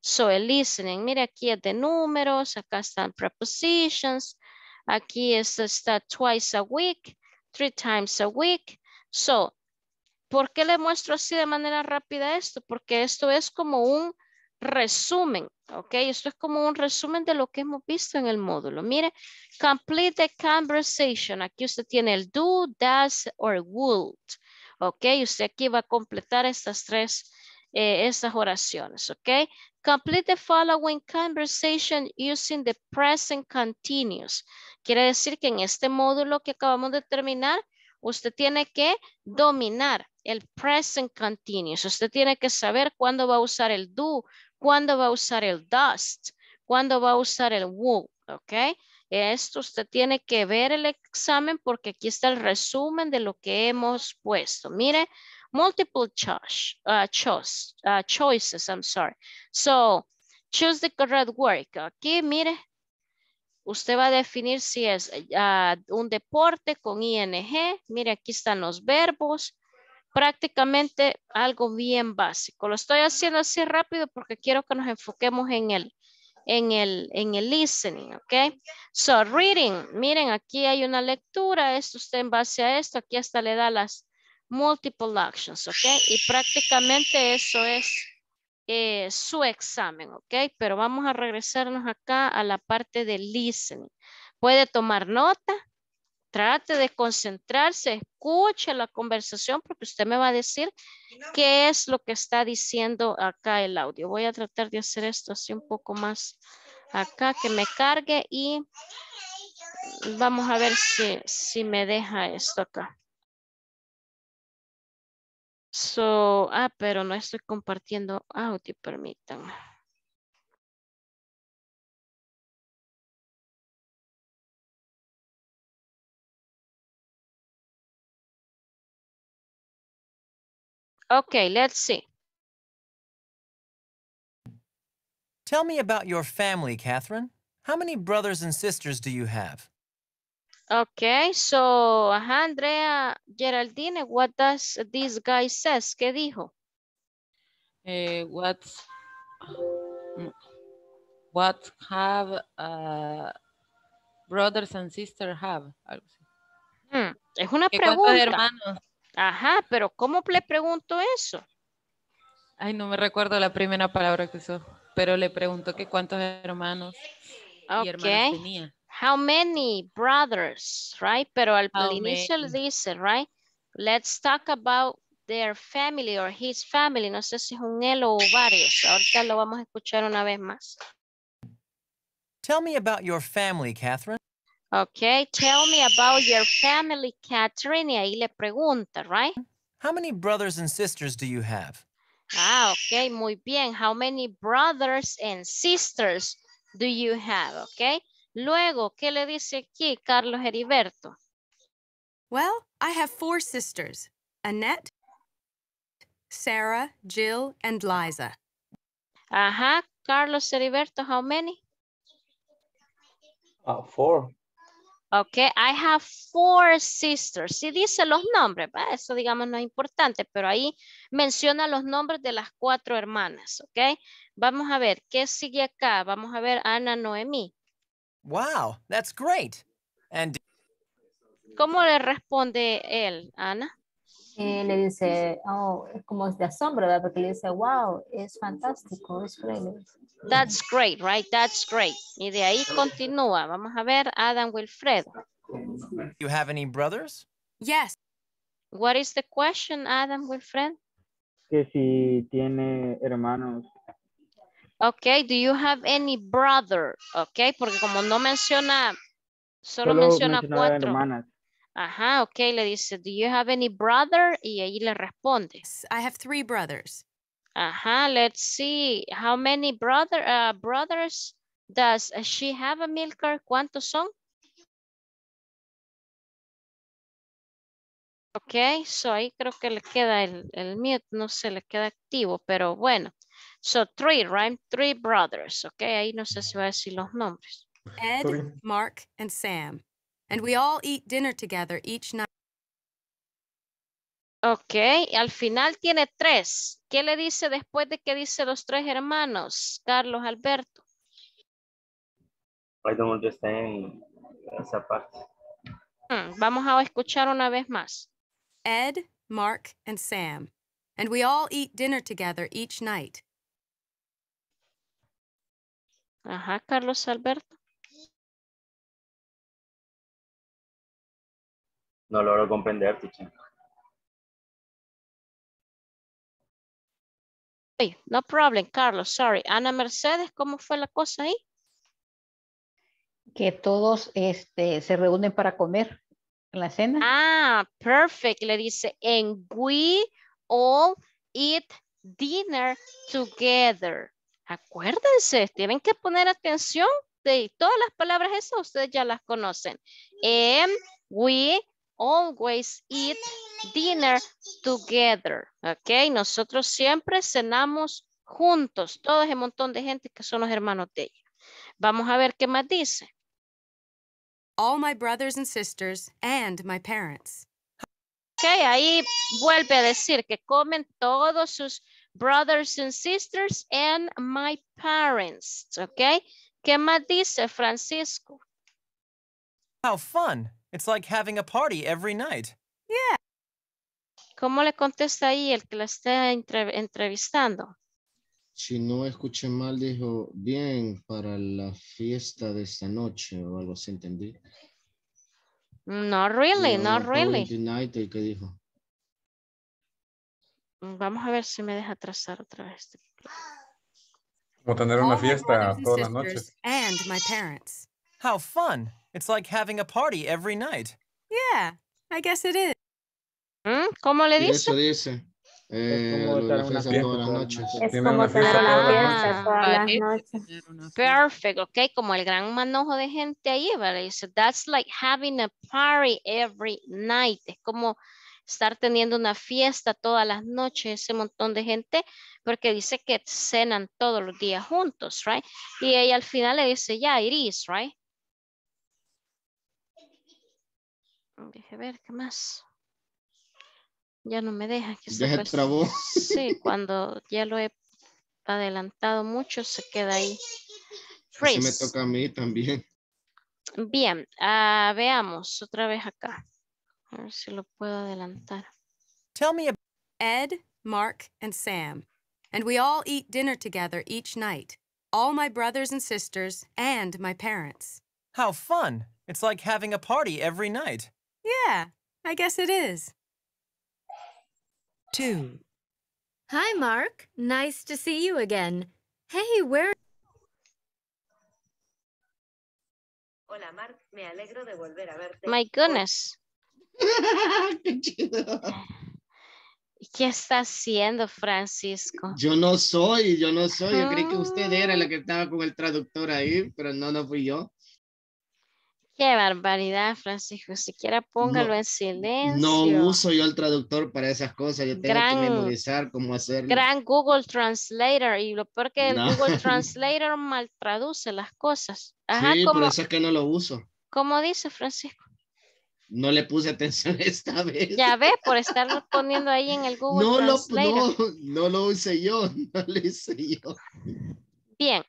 So el listening, mire aquí es de números, acá están prepositions, aquí es, está twice a week, three times a week. So, ¿por qué le muestro así de manera rápida esto? Porque esto es como un resumen, ¿ok? Esto es como un resumen de lo que hemos visto en el módulo. Mire, complete the conversation. Aquí usted tiene el do, does, or would. ¿Ok? Usted aquí va a completar estas tres, eh, estas oraciones, ¿ok? Complete the following conversation using the present continuous. Quiere decir que en este módulo que acabamos de terminar, usted tiene que dominar el present continuous. Usted tiene que saber cuándo va a usar el do, cuándo va a usar el does, cuándo va a usar el would, ¿ok? Esto usted tiene que ver el examen porque aquí está el resumen de lo que hemos puesto. Mire, multiple uh, uh, choices, I'm sorry. So, choose the correct word. Aquí, mire, usted va a definir si es uh, un deporte con ING. Mire, aquí están los verbos. Prácticamente algo bien básico. Lo estoy haciendo así rápido porque quiero que nos enfoquemos en el, en el, en el listening, ¿ok? So, reading, miren, aquí hay una lectura, esto usted en base a esto, aquí hasta le da las multiple actions, ¿ok? Y prácticamente eso es eh, su examen, ¿ok? Pero vamos a regresarnos acá a la parte del listening. Puede tomar nota, trate de concentrarse, escuche la conversación porque usted me va a decir qué es lo que está diciendo acá el audio. Voy a tratar de hacer esto así un poco más acá, que me cargue y vamos a ver si, si me deja esto acá. So, ah, pero no estoy compartiendo audio, permítanme. Okay, let's see. Tell me about your family, Catherine. How many brothers and sisters do you have? Okay, so, ajá, Andrea Geraldine, what does this guy says? ¿Qué dijo? Eh, what's, what have uh, brothers and sisters have? Hmm, es una ¿Que cuántos pregunta. hermanos? Ajá, pero ¿cómo le pregunto eso? Ay, no me recuerdo la primera palabra que usó, pero le pregunto que cuántos hermanos y hermanas tenía. How many brothers, right? Pero al, al How inicio many. dice, right? Let's talk about their family or his family. No sé si es un él o varios. Ahorita lo vamos a escuchar una vez más. Tell me about your family, Catherine. Okay, tell me about your family, Catherine. Y ahí le pregunta, right? How many brothers and sisters do you have? Ah, ok, muy bien. How many brothers and sisters do you have? Ok. Luego, ¿qué le dice aquí Carlos Heriberto? Well, I have four sisters Annette, Sarah, Jill, and Liza. Ajá, Carlos Heriberto, how many? Uh, four. Ok, I have four sisters. Sí dice los nombres, ¿va? eso digamos no es importante, pero ahí menciona los nombres de las cuatro hermanas, ok. Vamos a ver, ¿qué sigue acá? Vamos a ver Ana Noemí. Wow, that's great. And ¿Cómo le responde él, Ana? Eh, le dice, oh, es como de asombro, ¿verdad? Porque le dice, wow, es fantástico, es great. That's great, right? That's great. Y de ahí continúa. Vamos a ver Adam Wilfredo. you have any brothers? Yes. What is the question, Adam Wilfred? Que si tiene hermanos. Okay, do you have any brother? Okay, porque como no menciona, solo, Solo menciona cuatro. hermanas. Ajá, ok, le dice, do you have any brother? Y ahí le responde. I have three brothers. Ajá, let's see. How many brother, uh, brothers does she have a Milker? ¿Cuántos son? Ok, so ahí creo que le queda el, el mute, no se le queda activo, pero bueno. So three, right? Three brothers, ok, ahí no sé si va a decir los nombres. Ed, Sorry. Mark, and Sam. And we all eat dinner together each night. Ok, al final tiene tres. ¿Qué le dice después de que dice los tres hermanos? Carlos Alberto. I don't understand esa parte. Hmm, vamos a escuchar una vez más. Ed, Mark, and Sam. And we all eat dinner together each night. Ajá, Carlos Alberto. No logro comprender, teacher. Hey, no problem, Carlos, sorry. Ana Mercedes, ¿cómo fue la cosa ahí? Que todos este, se reúnen para comer en la cena. Ah, perfect. Le dice, and we all eat dinner together. Acuérdense, tienen que poner atención de todas las palabras esas, ustedes ya las conocen. And we always eat dinner together. Ok, nosotros siempre cenamos juntos. Todo ese montón de gente que son los hermanos de ella. Vamos a ver qué más dice. All my brothers and sisters and my parents. Ok, ahí vuelve a decir que comen todos sus brothers and sisters and my parents. Ok, ¿qué más dice Francisco? How fun. It's like having a party every night. Yeah. ¿Cómo le contesta ahí el que la está entre- entrevistando? Si no escuché mal, dijo, bien, para la fiesta de esta noche o algo así, entendí. No really, Y not really. ¿y qué dijo? Mm, Vamos a ver si me deja trazar otra vez. Como tener una fiesta todas las noches. and my parents. How fun. It's like having a party every night. Yeah, I guess it is. ¿Mm? ¿Cómo le dice? eso dice. Eh, como una fiesta todas las noches. Es como tener una fiesta todas las noches. Perfect, ok, como el gran manojo de gente ahí, ¿vale? Dice, that's like having a party every night. Es como estar teniendo una fiesta todas las noches, ese montón de gente, porque dice que cenan todos los días juntos, right? Y ella al final le dice, yeah, it is, right? Deje ver, ¿qué más? Ya no me deja. que Ya se trabó. Sí, (laughs) cuando ya lo he adelantado mucho, se queda ahí. Ese me Freeze. toca a mí también. Bien, ah, veamos otra vez acá. A ver si lo puedo adelantar. Tell me about Ed, Mark, and Sam. And we all eat dinner together each night. All my brothers and sisters and my parents. how fun. It's like having a party every night. Yeah, I guess it is. Two. Hi, Mark. Nice to see you again. Hey, where? Hola, Mark. Me alegro de volver a verte. My goodness. (laughs) Qué chido. ¿Qué está haciendo Francisco? Yo no soy, yo no soy. Yo creí que usted era Ah. la que estaba con el traductor ahí, pero no, no fui yo. Qué barbaridad, Francisco. Siquiera póngalo en silencio. No uso yo el traductor para esas cosas. Yo tengo Gran- que memorizar cómo hacerlo. Gran Google Translator. Y lo peor que el No. Google (laughs) Translator mal traduce las cosas. Ajá, sí, como, por eso es que no lo uso. como dice Francisco. No le puse atención (laughs) esta vez. Ya ve, por estarlo poniendo ahí en el Google no, lo, no, no lo hice yo, (laughs) no lo hice yo. Bien,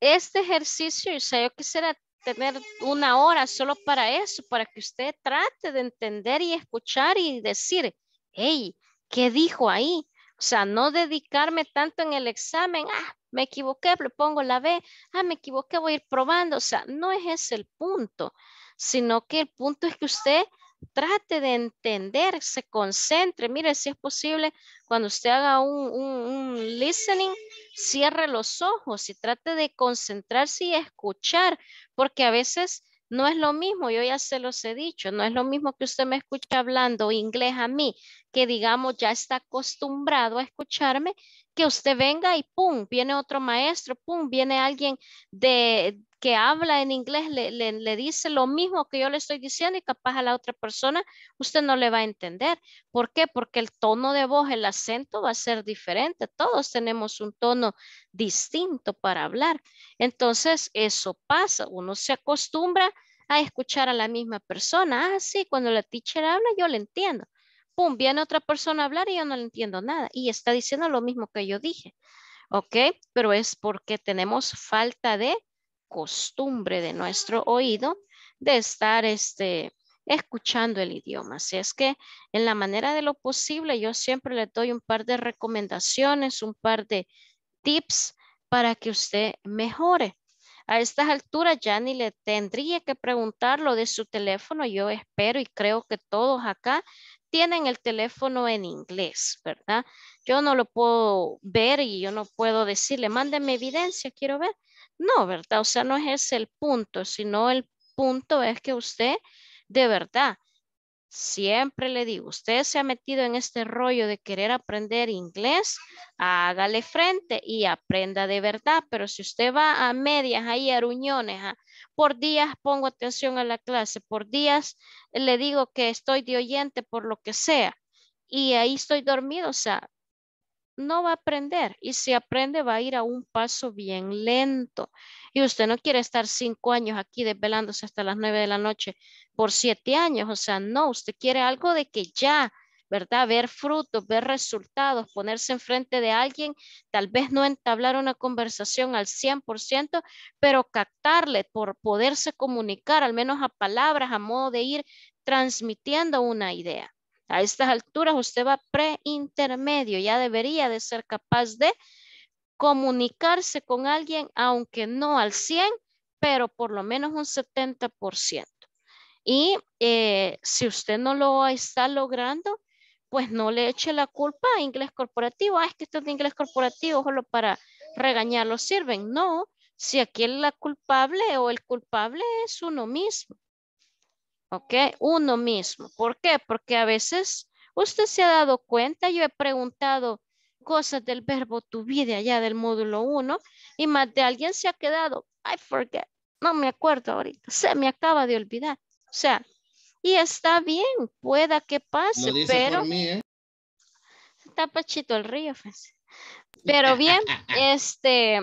este ejercicio, o sea, yo quisiera tener una hora solo para eso, para que usted trate de entender y escuchar y decir, hey, ¿qué dijo ahí? O sea, no dedicarme tanto en el examen, ah, me equivoqué, le pongo la B, ah, me equivoqué, voy a ir probando. O sea, no es ese el punto, sino que el punto es que usted trate de entender, se concentre. Mire, si es posible, cuando usted haga un, un- un listening, cierre los ojos y trate de concentrarse y escuchar, porque a veces no es lo mismo, yo ya se los he dicho, no es lo mismo que usted me escuche hablando inglés a mí, que digamos ya está acostumbrado a escucharme, que usted venga y pum, viene otro maestro, pum, viene alguien de que habla en inglés, le, le, le dice lo mismo que yo le estoy diciendo y capaz a la otra persona usted no le va a entender. ¿Por qué? Porque el tono de voz, el acento va a ser diferente. Todos tenemos un tono distinto para hablar. Entonces, eso pasa. Uno se acostumbra a escuchar a la misma persona. Ah, sí, cuando la teacher habla, yo le entiendo. Pum, viene otra persona a hablar y yo no le entiendo nada. Y está diciendo lo mismo que yo dije. ¿Ok? Pero es porque tenemos falta de costumbre de nuestro oído de estar este, escuchando el idioma. Así es que en la manera de lo posible, yo siempre les doy un par de recomendaciones, un par de tips para que usted mejore. A estas alturas ya ni le tendría que preguntar lo de su teléfono. Yo espero y creo que todos acá tienen el teléfono en inglés, ¿verdad? Yo no lo puedo ver y yo no puedo decirle, mándeme evidencia, quiero ver. No, ¿verdad? O sea, no es ese el punto, sino el punto es que usted de verdad Siempre le digo, usted se ha metido en este rollo de querer aprender inglés, hágale frente y aprenda de verdad. Pero si usted va a medias, ahí a ruñones, por días pongo atención a la clase, por días le digo que estoy de oyente por lo que sea y ahí estoy dormido, o sea, no va a aprender y si aprende va a ir a un paso bien lento. Y usted no quiere estar cinco años aquí desvelándose hasta las nueve de la noche por siete años, o sea, no, usted quiere algo de que ya, ¿verdad? Ver frutos, ver resultados, ponerse enfrente de alguien, tal vez no entablar una conversación al 100%, pero captarle por poderse comunicar, al menos a palabras, a modo de ir transmitiendo una idea. A estas alturas usted va pre-intermedio, ya debería de ser capaz de comunicarse con alguien, aunque no al 100, pero por lo menos un 70%. Y eh, si usted no lo está logrando, pues no le eche la culpa a inglés corporativo. Ah, es que esto es de inglés corporativo, solo para regañarlo sirven. No, si aquí la culpable o el culpable es uno mismo. ¿ok? Uno mismo. ¿Por qué? Porque a veces usted se ha dado cuenta, yo he preguntado cosas del verbo to be de allá del módulo 1 y más de alguien se ha quedado, I forget, no me acuerdo ahorita, se me acaba de olvidar. O sea, y está bien, pueda que pase, pero... ¿eh? Está pachito el río, pues. (laughs) Pero bien, este,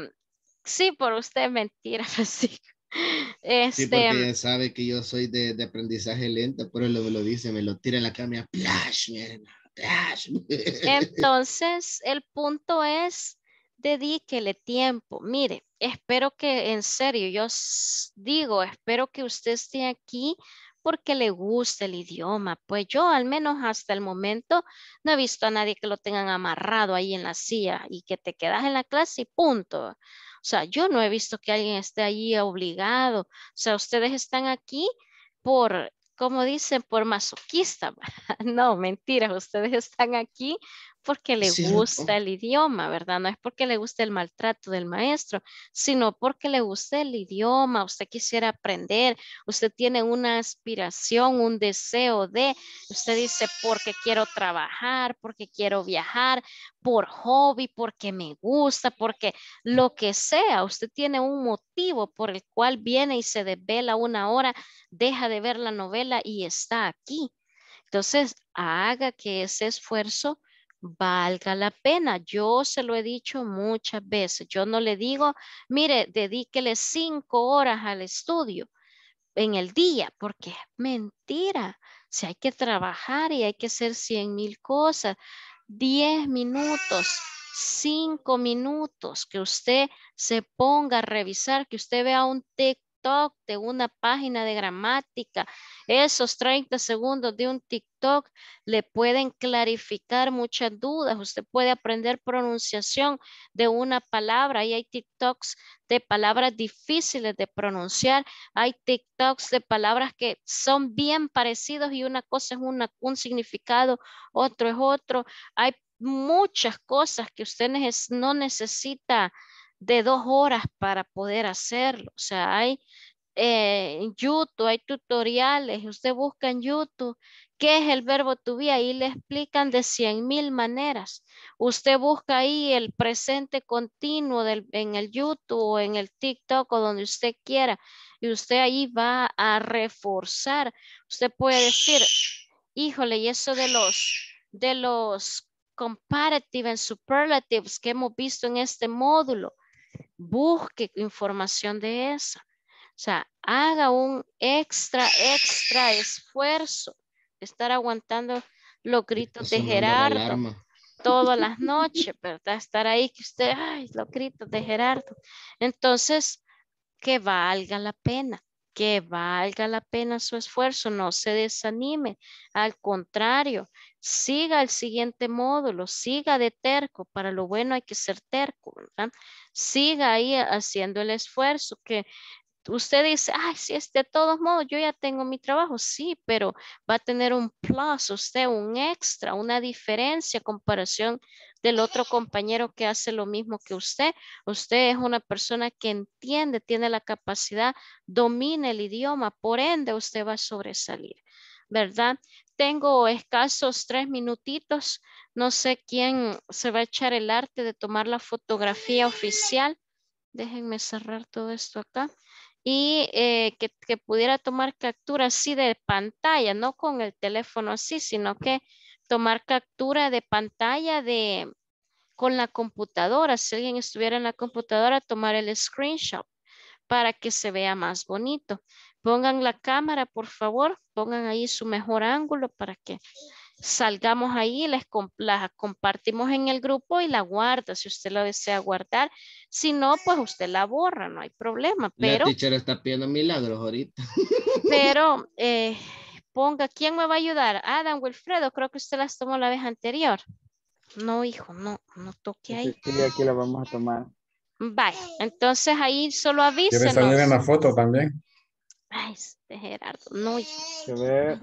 sí, por usted mentira, (laughs) Francisco. Sí, porque este, sabe que yo soy de, aprendizaje lento, pero lo, me lo dice, me lo tira en la cama, plash, (laughs) Entonces, el punto es, dedíquele tiempo. Mire, espero que, en serio, yo digo, espero que usted esté aquí porque le guste el idioma. Pues yo al menos hasta el momento no he visto a nadie que lo tengan amarrado ahí en la silla y que te quedas en la clase y punto. O sea, yo no he visto que alguien esté allí obligado. O sea, ustedes están aquí por, como dicen, por masoquista. (laughs) No, mentira, ustedes están aquí porque le gusta el idioma, ¿verdad? No es porque le guste el maltrato del maestro, sino porque le gusta el idioma, usted quisiera aprender, usted tiene una aspiración, un deseo de, usted dice, porque quiero trabajar, porque quiero viajar, por hobby, porque me gusta, porque lo que sea, usted tiene un motivo por el cual viene y se desvela una hora, deja de ver la novela y está aquí. Entonces, haga que ese esfuerzo valga la pena. Yo se lo he dicho muchas veces. Yo no le digo, mire, dedíquele cinco horas al estudio en el día, porque es mentira. Si hay que trabajar y hay que hacer cien mil cosas, diez minutos, cinco minutos, que usted se ponga a revisar, que usted vea un De una página de gramática, esos 30 segundos de un TikTok le pueden clarificar muchas dudas. Usted puede aprender pronunciación de una palabra y hay TikToks de palabras difíciles de pronunciar. Hay TikToks de palabras que son bien parecidos y una cosa es una, un significado, otro es otro. Hay muchas cosas que usted no necesita de dos horas para poder hacerlo. O sea, hay eh, YouTube, hay tutoriales, usted busca en YouTube qué es el verbo to be, ahí le explican de cien mil maneras. Usted busca ahí el presente continuo en el YouTube o en el TikTok o donde usted quiera y usted ahí va a reforzar. Usted puede decir, híjole, y eso de los, de los comparative superlatives que hemos visto en este módulo, busque información de esa. O sea, haga un extra, extra esfuerzo de estar aguantando los gritos de Gerardo todas las (laughs) noches, ¿verdad? Estar ahí que usted, ay, los gritos de Gerardo. Entonces, que valga la pena. Que valga la pena su esfuerzo, no se desanime, al contrario, siga el siguiente módulo, siga de terco, para lo bueno hay que ser terco, ¿verdad? Siga ahí haciendo el esfuerzo, que usted dice, ay, si es de todos modos, yo ya tengo mi trabajo, sí, pero va a tener un plus, usted, un extra, una diferencia en comparación del otro compañero que hace lo mismo que usted. Usted es una persona que entiende, tiene la capacidad, domina el idioma, por ende usted va a sobresalir, ¿verdad? Tengo escasos tres minutitos, no sé quién se va a echar el arte de tomar la fotografía oficial. Déjenme cerrar todo esto acá y eh, que, que, pudiera tomar captura así de pantalla, no con el teléfono así, sino que tomar captura de pantalla de con la computadora. Si alguien estuviera en la computadora, tomar el screenshot para que se vea más bonito. Pongan la cámara, por favor, pongan ahí su mejor ángulo para que salgamos ahí, les la compartimos en el grupo y la guarda si usted lo desea guardar. Si no, pues usted la borra, no hay problema. Pero, la teacher está pidiendo milagros ahorita. (laughs) Pero eh, ponga, ¿quién me va a ayudar? Adam Wilfredo, creo que usted las tomó la vez anterior. No, hijo, no, no toque ahí. Sí, aquí la vamos a tomar. Vaya, entonces ahí solo avísenos. ¿Quieres salir en la foto también? Ay, este Gerardo, no, hijo. Se ve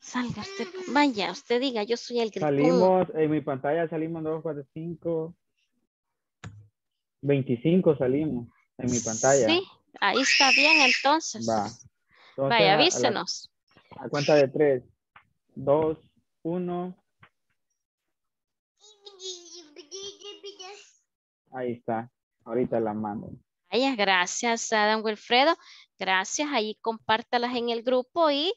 Salga usted, vaya, usted diga, yo soy el gritón. Salimos, en mi pantalla salimos 2, 4, 5, 25 salimos en mi pantalla. Sí, ahí está bien entonces. Va. Entonces, vaya, avísenos. A, cuenta de 3, 2, 1. Ahí está, ahorita la mando. Gracias Adam Wilfredo. Gracias, ahí compártalas en el grupo y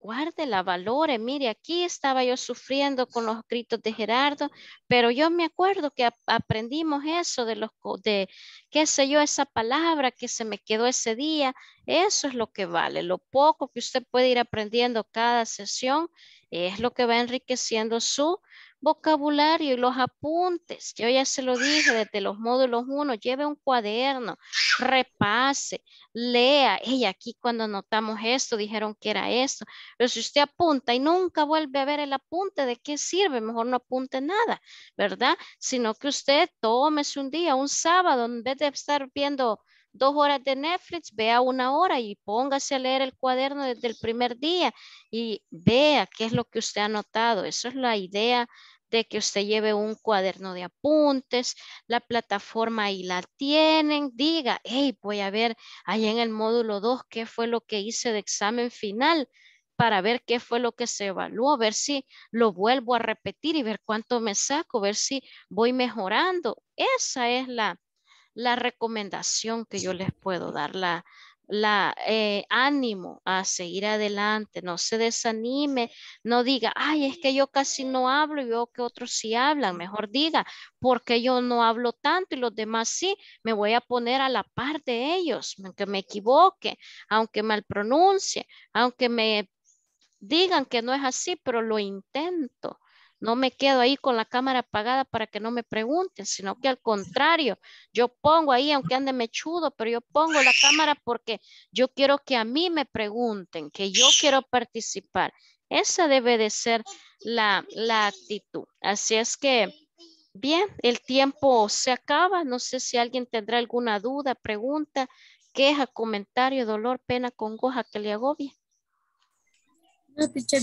guárdela, valore. Mire, aquí estaba yo sufriendo con los gritos de Gerardo, pero yo me acuerdo que aprendimos eso de los, de, qué sé yo, esa palabra que se me quedó ese día. Eso es lo que vale. Lo poco que usted puede ir aprendiendo cada sesión es lo que va enriqueciendo su vocabulario y los apuntes. Yo ya se lo dije desde los módulos 1, lleve un cuaderno, repase, lea. Y aquí cuando notamos esto, dijeron que era esto. Pero si usted apunta y nunca vuelve a ver el apunte, ¿de qué sirve? Mejor no apunte nada, ¿verdad? Sino que usted tómese un día, un sábado, en vez de estar viendo dos horas de Netflix, vea una hora y póngase a leer el cuaderno desde el primer día y vea qué es lo que usted ha notado. Eso es la idea de que usted lleve un cuaderno de apuntes, la plataforma ahí la tienen, diga, hey, voy a ver ahí en el módulo 2 qué fue lo que hice de examen final para ver qué fue lo que se evaluó, ver si lo vuelvo a repetir y ver cuánto me saco, ver si voy mejorando. Esa es la, la recomendación que yo les puedo dar, la, la eh, ánimo a seguir adelante, no se desanime, no diga, ay, es que yo casi no hablo y veo que otros sí hablan, mejor diga, porque yo no hablo tanto y los demás sí, me voy a poner a la par de ellos, aunque me equivoque, aunque mal pronuncie, aunque me digan que no es así, pero lo intento. No me quedo ahí con la cámara apagada para que no me pregunten, sino que al contrario, yo pongo ahí, aunque ande mechudo, pero yo pongo la cámara porque yo quiero que a mí me pregunten, que yo quiero participar. Esa debe de ser la, la actitud. Así es que, bien, el tiempo se acaba. No sé si alguien tendrá alguna duda, pregunta, queja, comentario, dolor, pena, congoja que le agobie.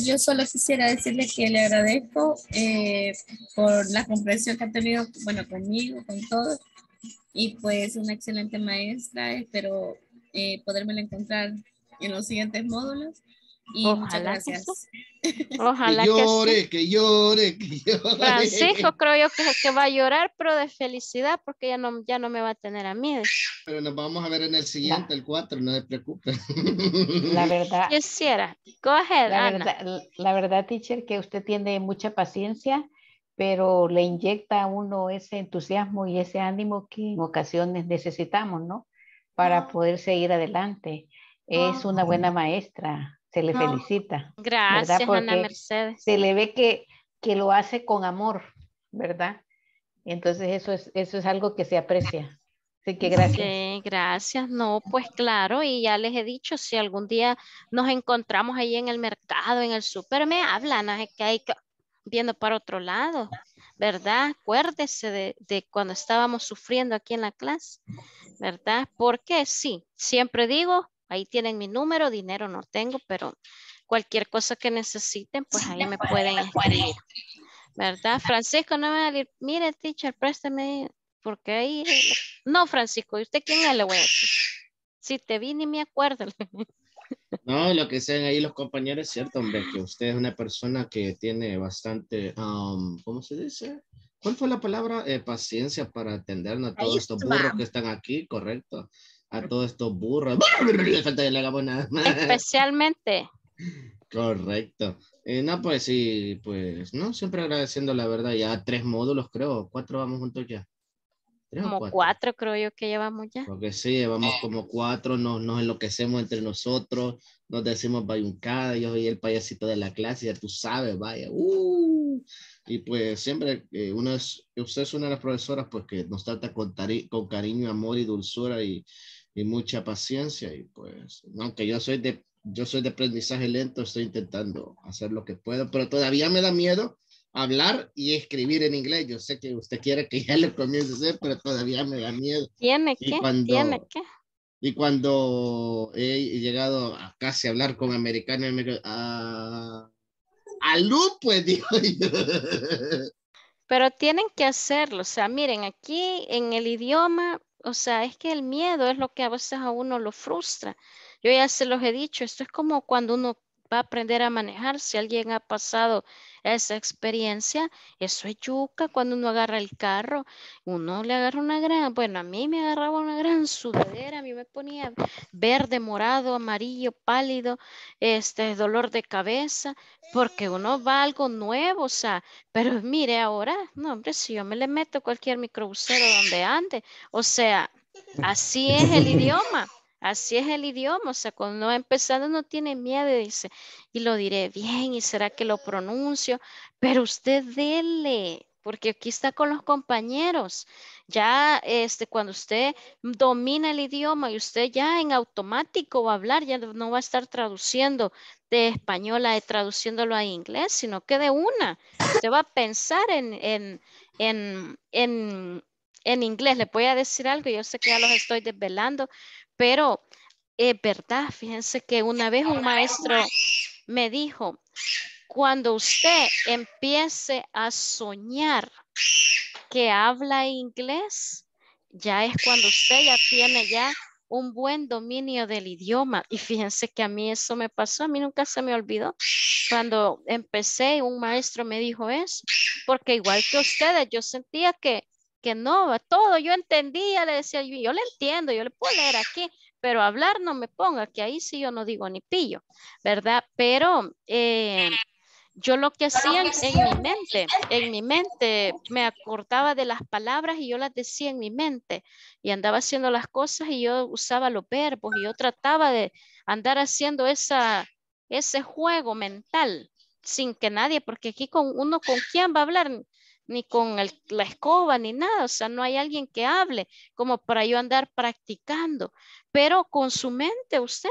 Yo solo quisiera decirle que le agradezco eh, por la comprensión que ha tenido, bueno, conmigo, con todos, y pues una excelente maestra, espero eh, podérmela encontrar en los siguientes módulos. Y muchas gracias. (laughs) Ojalá que llore, que, llore, que llore. Francisco (laughs) creo yo que, que va a llorar, pero de felicidad, porque ya no, ya no me va a tener a mí. Pero nos vamos a ver en el siguiente, el 4, no se preocupe. La (laughs) verdad. Quisiera. Go ahead, la Ana. Verdad, la verdad, teacher, que usted tiene mucha paciencia, pero le inyecta a uno ese entusiasmo y ese ánimo que en ocasiones necesitamos, ¿no? Para poder seguir adelante. Es una buena maestra se le felicita. Gracias. Ana Mercedes. Se le ve que, que lo hace con amor, ¿verdad? Entonces eso es, eso es algo que se aprecia. Así que gracias. Sí, gracias. No, pues claro, y ya les he dicho, si algún día nos encontramos ahí en el mercado, en el súper, me hablan, es que hay que viendo para otro lado, ¿verdad? Acuérdese de, de cuando estábamos sufriendo aquí en la clase, ¿verdad? Porque sí, siempre digo, ahí tienen mi número, dinero no tengo, pero cualquier cosa que necesiten, pues ahí me pueden escribir. ¿Verdad? Francisco, no me va a decir, mire, teacher, préstame, porque ahí... No, Francisco, ¿y usted quién es? Le voy a decir. Si te vi, ni me acuerdo. No, lo que sean ahí los compañeros, es cierto, hombre, que usted es una persona que tiene bastante, um, ¿cómo se dice? ¿Cuál fue la palabra? Eh, paciencia para atendernos a todos estos burros que están aquí, correcto. A todos estos burros. (laughs) Le falta que le hagamos nada más. Especialmente. (laughs) Correcto. Eh, no, pues sí, pues no, siempre agradeciendo la verdad. Ya tres módulos, creo. Cuatro vamos juntos ya. ¿Tres o Como cuatro? cuatro creo yo que llevamos ya. Porque sí, llevamos como cuatro, nos, nos enloquecemos entre nosotros, nos decimos bayuncada, yo soy el payasito de la clase, ya tú sabes, vaya. uh. Y pues siempre, eh, una es, usted es una de las profesoras pues que nos trata con, tari- con cariño, amor y dulzura y, y mucha paciencia. Y pues, aunque yo soy de yo soy de aprendizaje lento, estoy intentando hacer lo que puedo, pero todavía me da miedo hablar y escribir en inglés. Yo sé que usted quiere que ya lo comience a hacer, pero todavía me da miedo. ¿Tiene Y que? cuando- ¿Tiene que? Y cuando he llegado a casi hablar con americanos, me quedo, ah, alú, pues (laughs) digo yo. Pero tienen que hacerlo. O sea, miren, aquí en el idioma, o sea, es que el miedo es lo que a veces a uno lo frustra. Yo ya se los he dicho, esto es como cuando uno va a aprender a manejar. Si alguien ha pasado esa experiencia, eso es yuca cuando uno agarra el carro. Uno le agarra una gran, bueno, a mí me agarraba una gran sudadera, a mí me ponía verde, morado, amarillo, pálido, este dolor de cabeza, porque uno va a algo nuevo, o sea, pero mire ahora, no, hombre, si yo me le meto cualquier microbusero donde ande, o sea, así es el (laughs) idioma. Así es el idioma, o sea, cuando uno empezando no tiene miedo y dice, y lo diré bien, y será que lo pronuncio, pero usted dele, porque aquí está con los compañeros. Ya este, cuando usted domina el idioma y usted ya en automático va a hablar, ya no va a estar traduciendo de español a traduciéndolo a inglés, sino que de una. Usted va a pensar en, en, en, en, en inglés. Le voy a decir algo, yo sé que ya los estoy desvelando, pero es verdad, fíjense que una vez un maestro me dijo, cuando usted empiece a soñar que habla inglés, ya es cuando usted ya tiene ya un buen dominio del idioma. Y fíjense que a mí eso me pasó, a mí nunca se me olvidó. Cuando empecé, un maestro me dijo eso, porque igual que ustedes, yo sentía que, que no, todo yo entendía, le decía yo, yo le entiendo, yo le puedo leer aquí, pero hablar no me ponga, que ahí sí yo no digo ni pillo, ¿verdad? Pero eh, yo lo que hacía en, en mi mente, en mi mente, me acordaba de las palabras y yo las decía en mi mente y andaba haciendo las cosas y yo usaba los verbos y yo trataba de andar haciendo esa, ese juego mental sin que nadie, porque aquí con uno con quién va a hablar, ni con el- la escoba ni nada, o sea, no hay alguien que hable como para yo andar practicando, pero con su mente usted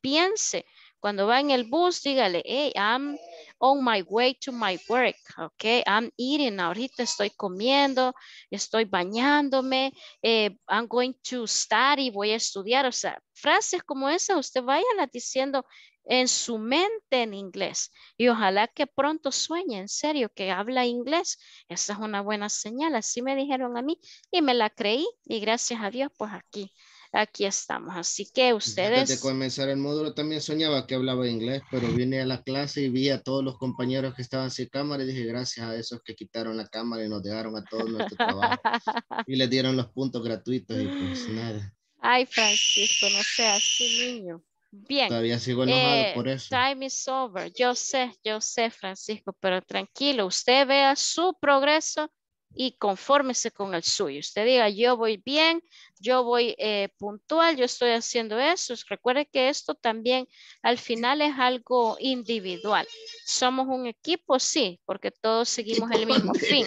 piense, cuando va en el bus, dígale, hey, I'm on my way to my work, ok, I'm eating, ahorita estoy comiendo, estoy bañándome, eh, I'm going to study, voy a estudiar, o sea, frases como esas, usted váyala diciendo en su mente en inglés y ojalá que pronto sueñe en serio que habla inglés. Esa es una buena señal, así me dijeron a mí y me la creí y gracias a Dios pues aquí, aquí estamos. Así que Antes de ustedes... comenzar el módulo también soñaba que hablaba inglés, pero vine a la clase y vi a todos los compañeros que estaban sin cámara y dije gracias a esos que quitaron la cámara y nos dejaron a todos nuestro trabajo (laughs) y les dieron los puntos gratuitos y pues nada. Ay, Francisco, no seas así, niño. Bien. Todavía sigo enojado eh, por eso. Time is over. Yo sé, yo sé, Francisco, pero tranquilo, usted vea su progreso y confórmese con el suyo. Usted diga, yo voy bien, yo voy eh, puntual, yo estoy haciendo eso. Recuerde que esto también al final es algo individual. Somos un equipo, sí, porque todos seguimos el mismo (laughs) fin.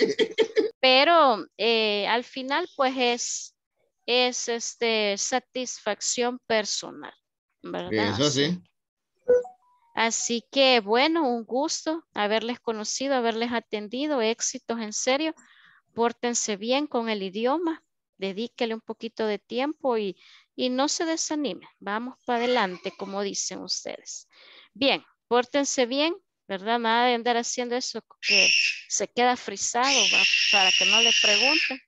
Pero eh, al final, pues es es este satisfacción personal, ¿verdad? Eso sí. Así que bueno, un gusto haberles conocido, haberles atendido, éxitos en serio. Pórtense bien con el idioma, dedíquele un poquito de tiempo y, y no se desanime. Vamos para adelante, como dicen ustedes. Bien, pórtense bien, ¿verdad? Nada de andar haciendo eso que se queda frisado ¿va? para que no le pregunten.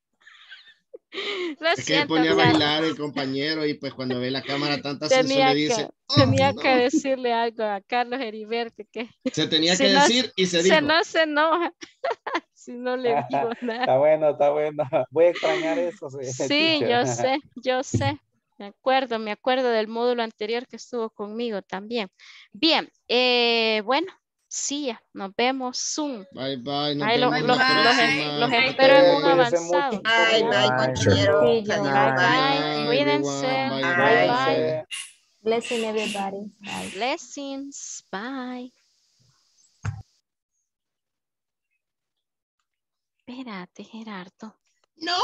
(laughs) Lo Es que siento, pone a Carlos. bailar el (laughs) compañero y pues cuando ve la cámara tanta se Tenía, le dice, que, "Oh, tenía no". que decirle algo a Carlos Heriberto que Se tenía si que no- decir y se dijo. no se enoja (laughs) si no le digo nada. Está bueno, está bueno. Voy a extrañar eso. Sí, Sí, yo sé, yo sé. Me acuerdo, me acuerdo del módulo anterior que estuvo conmigo también. Bien, eh, bueno, sí, ya, nos vemos soon. Bye, bye. Nos lo- vemos los, los- los Bye, espero en un bye. avanzado. Bye, bye, Bye. Bye, Bye, bye. Cuídense. everyone. Bye, Bye, bye. bye. Blessing everybody. Bye. Blessings. Bye. Espérate, Gerardo. No.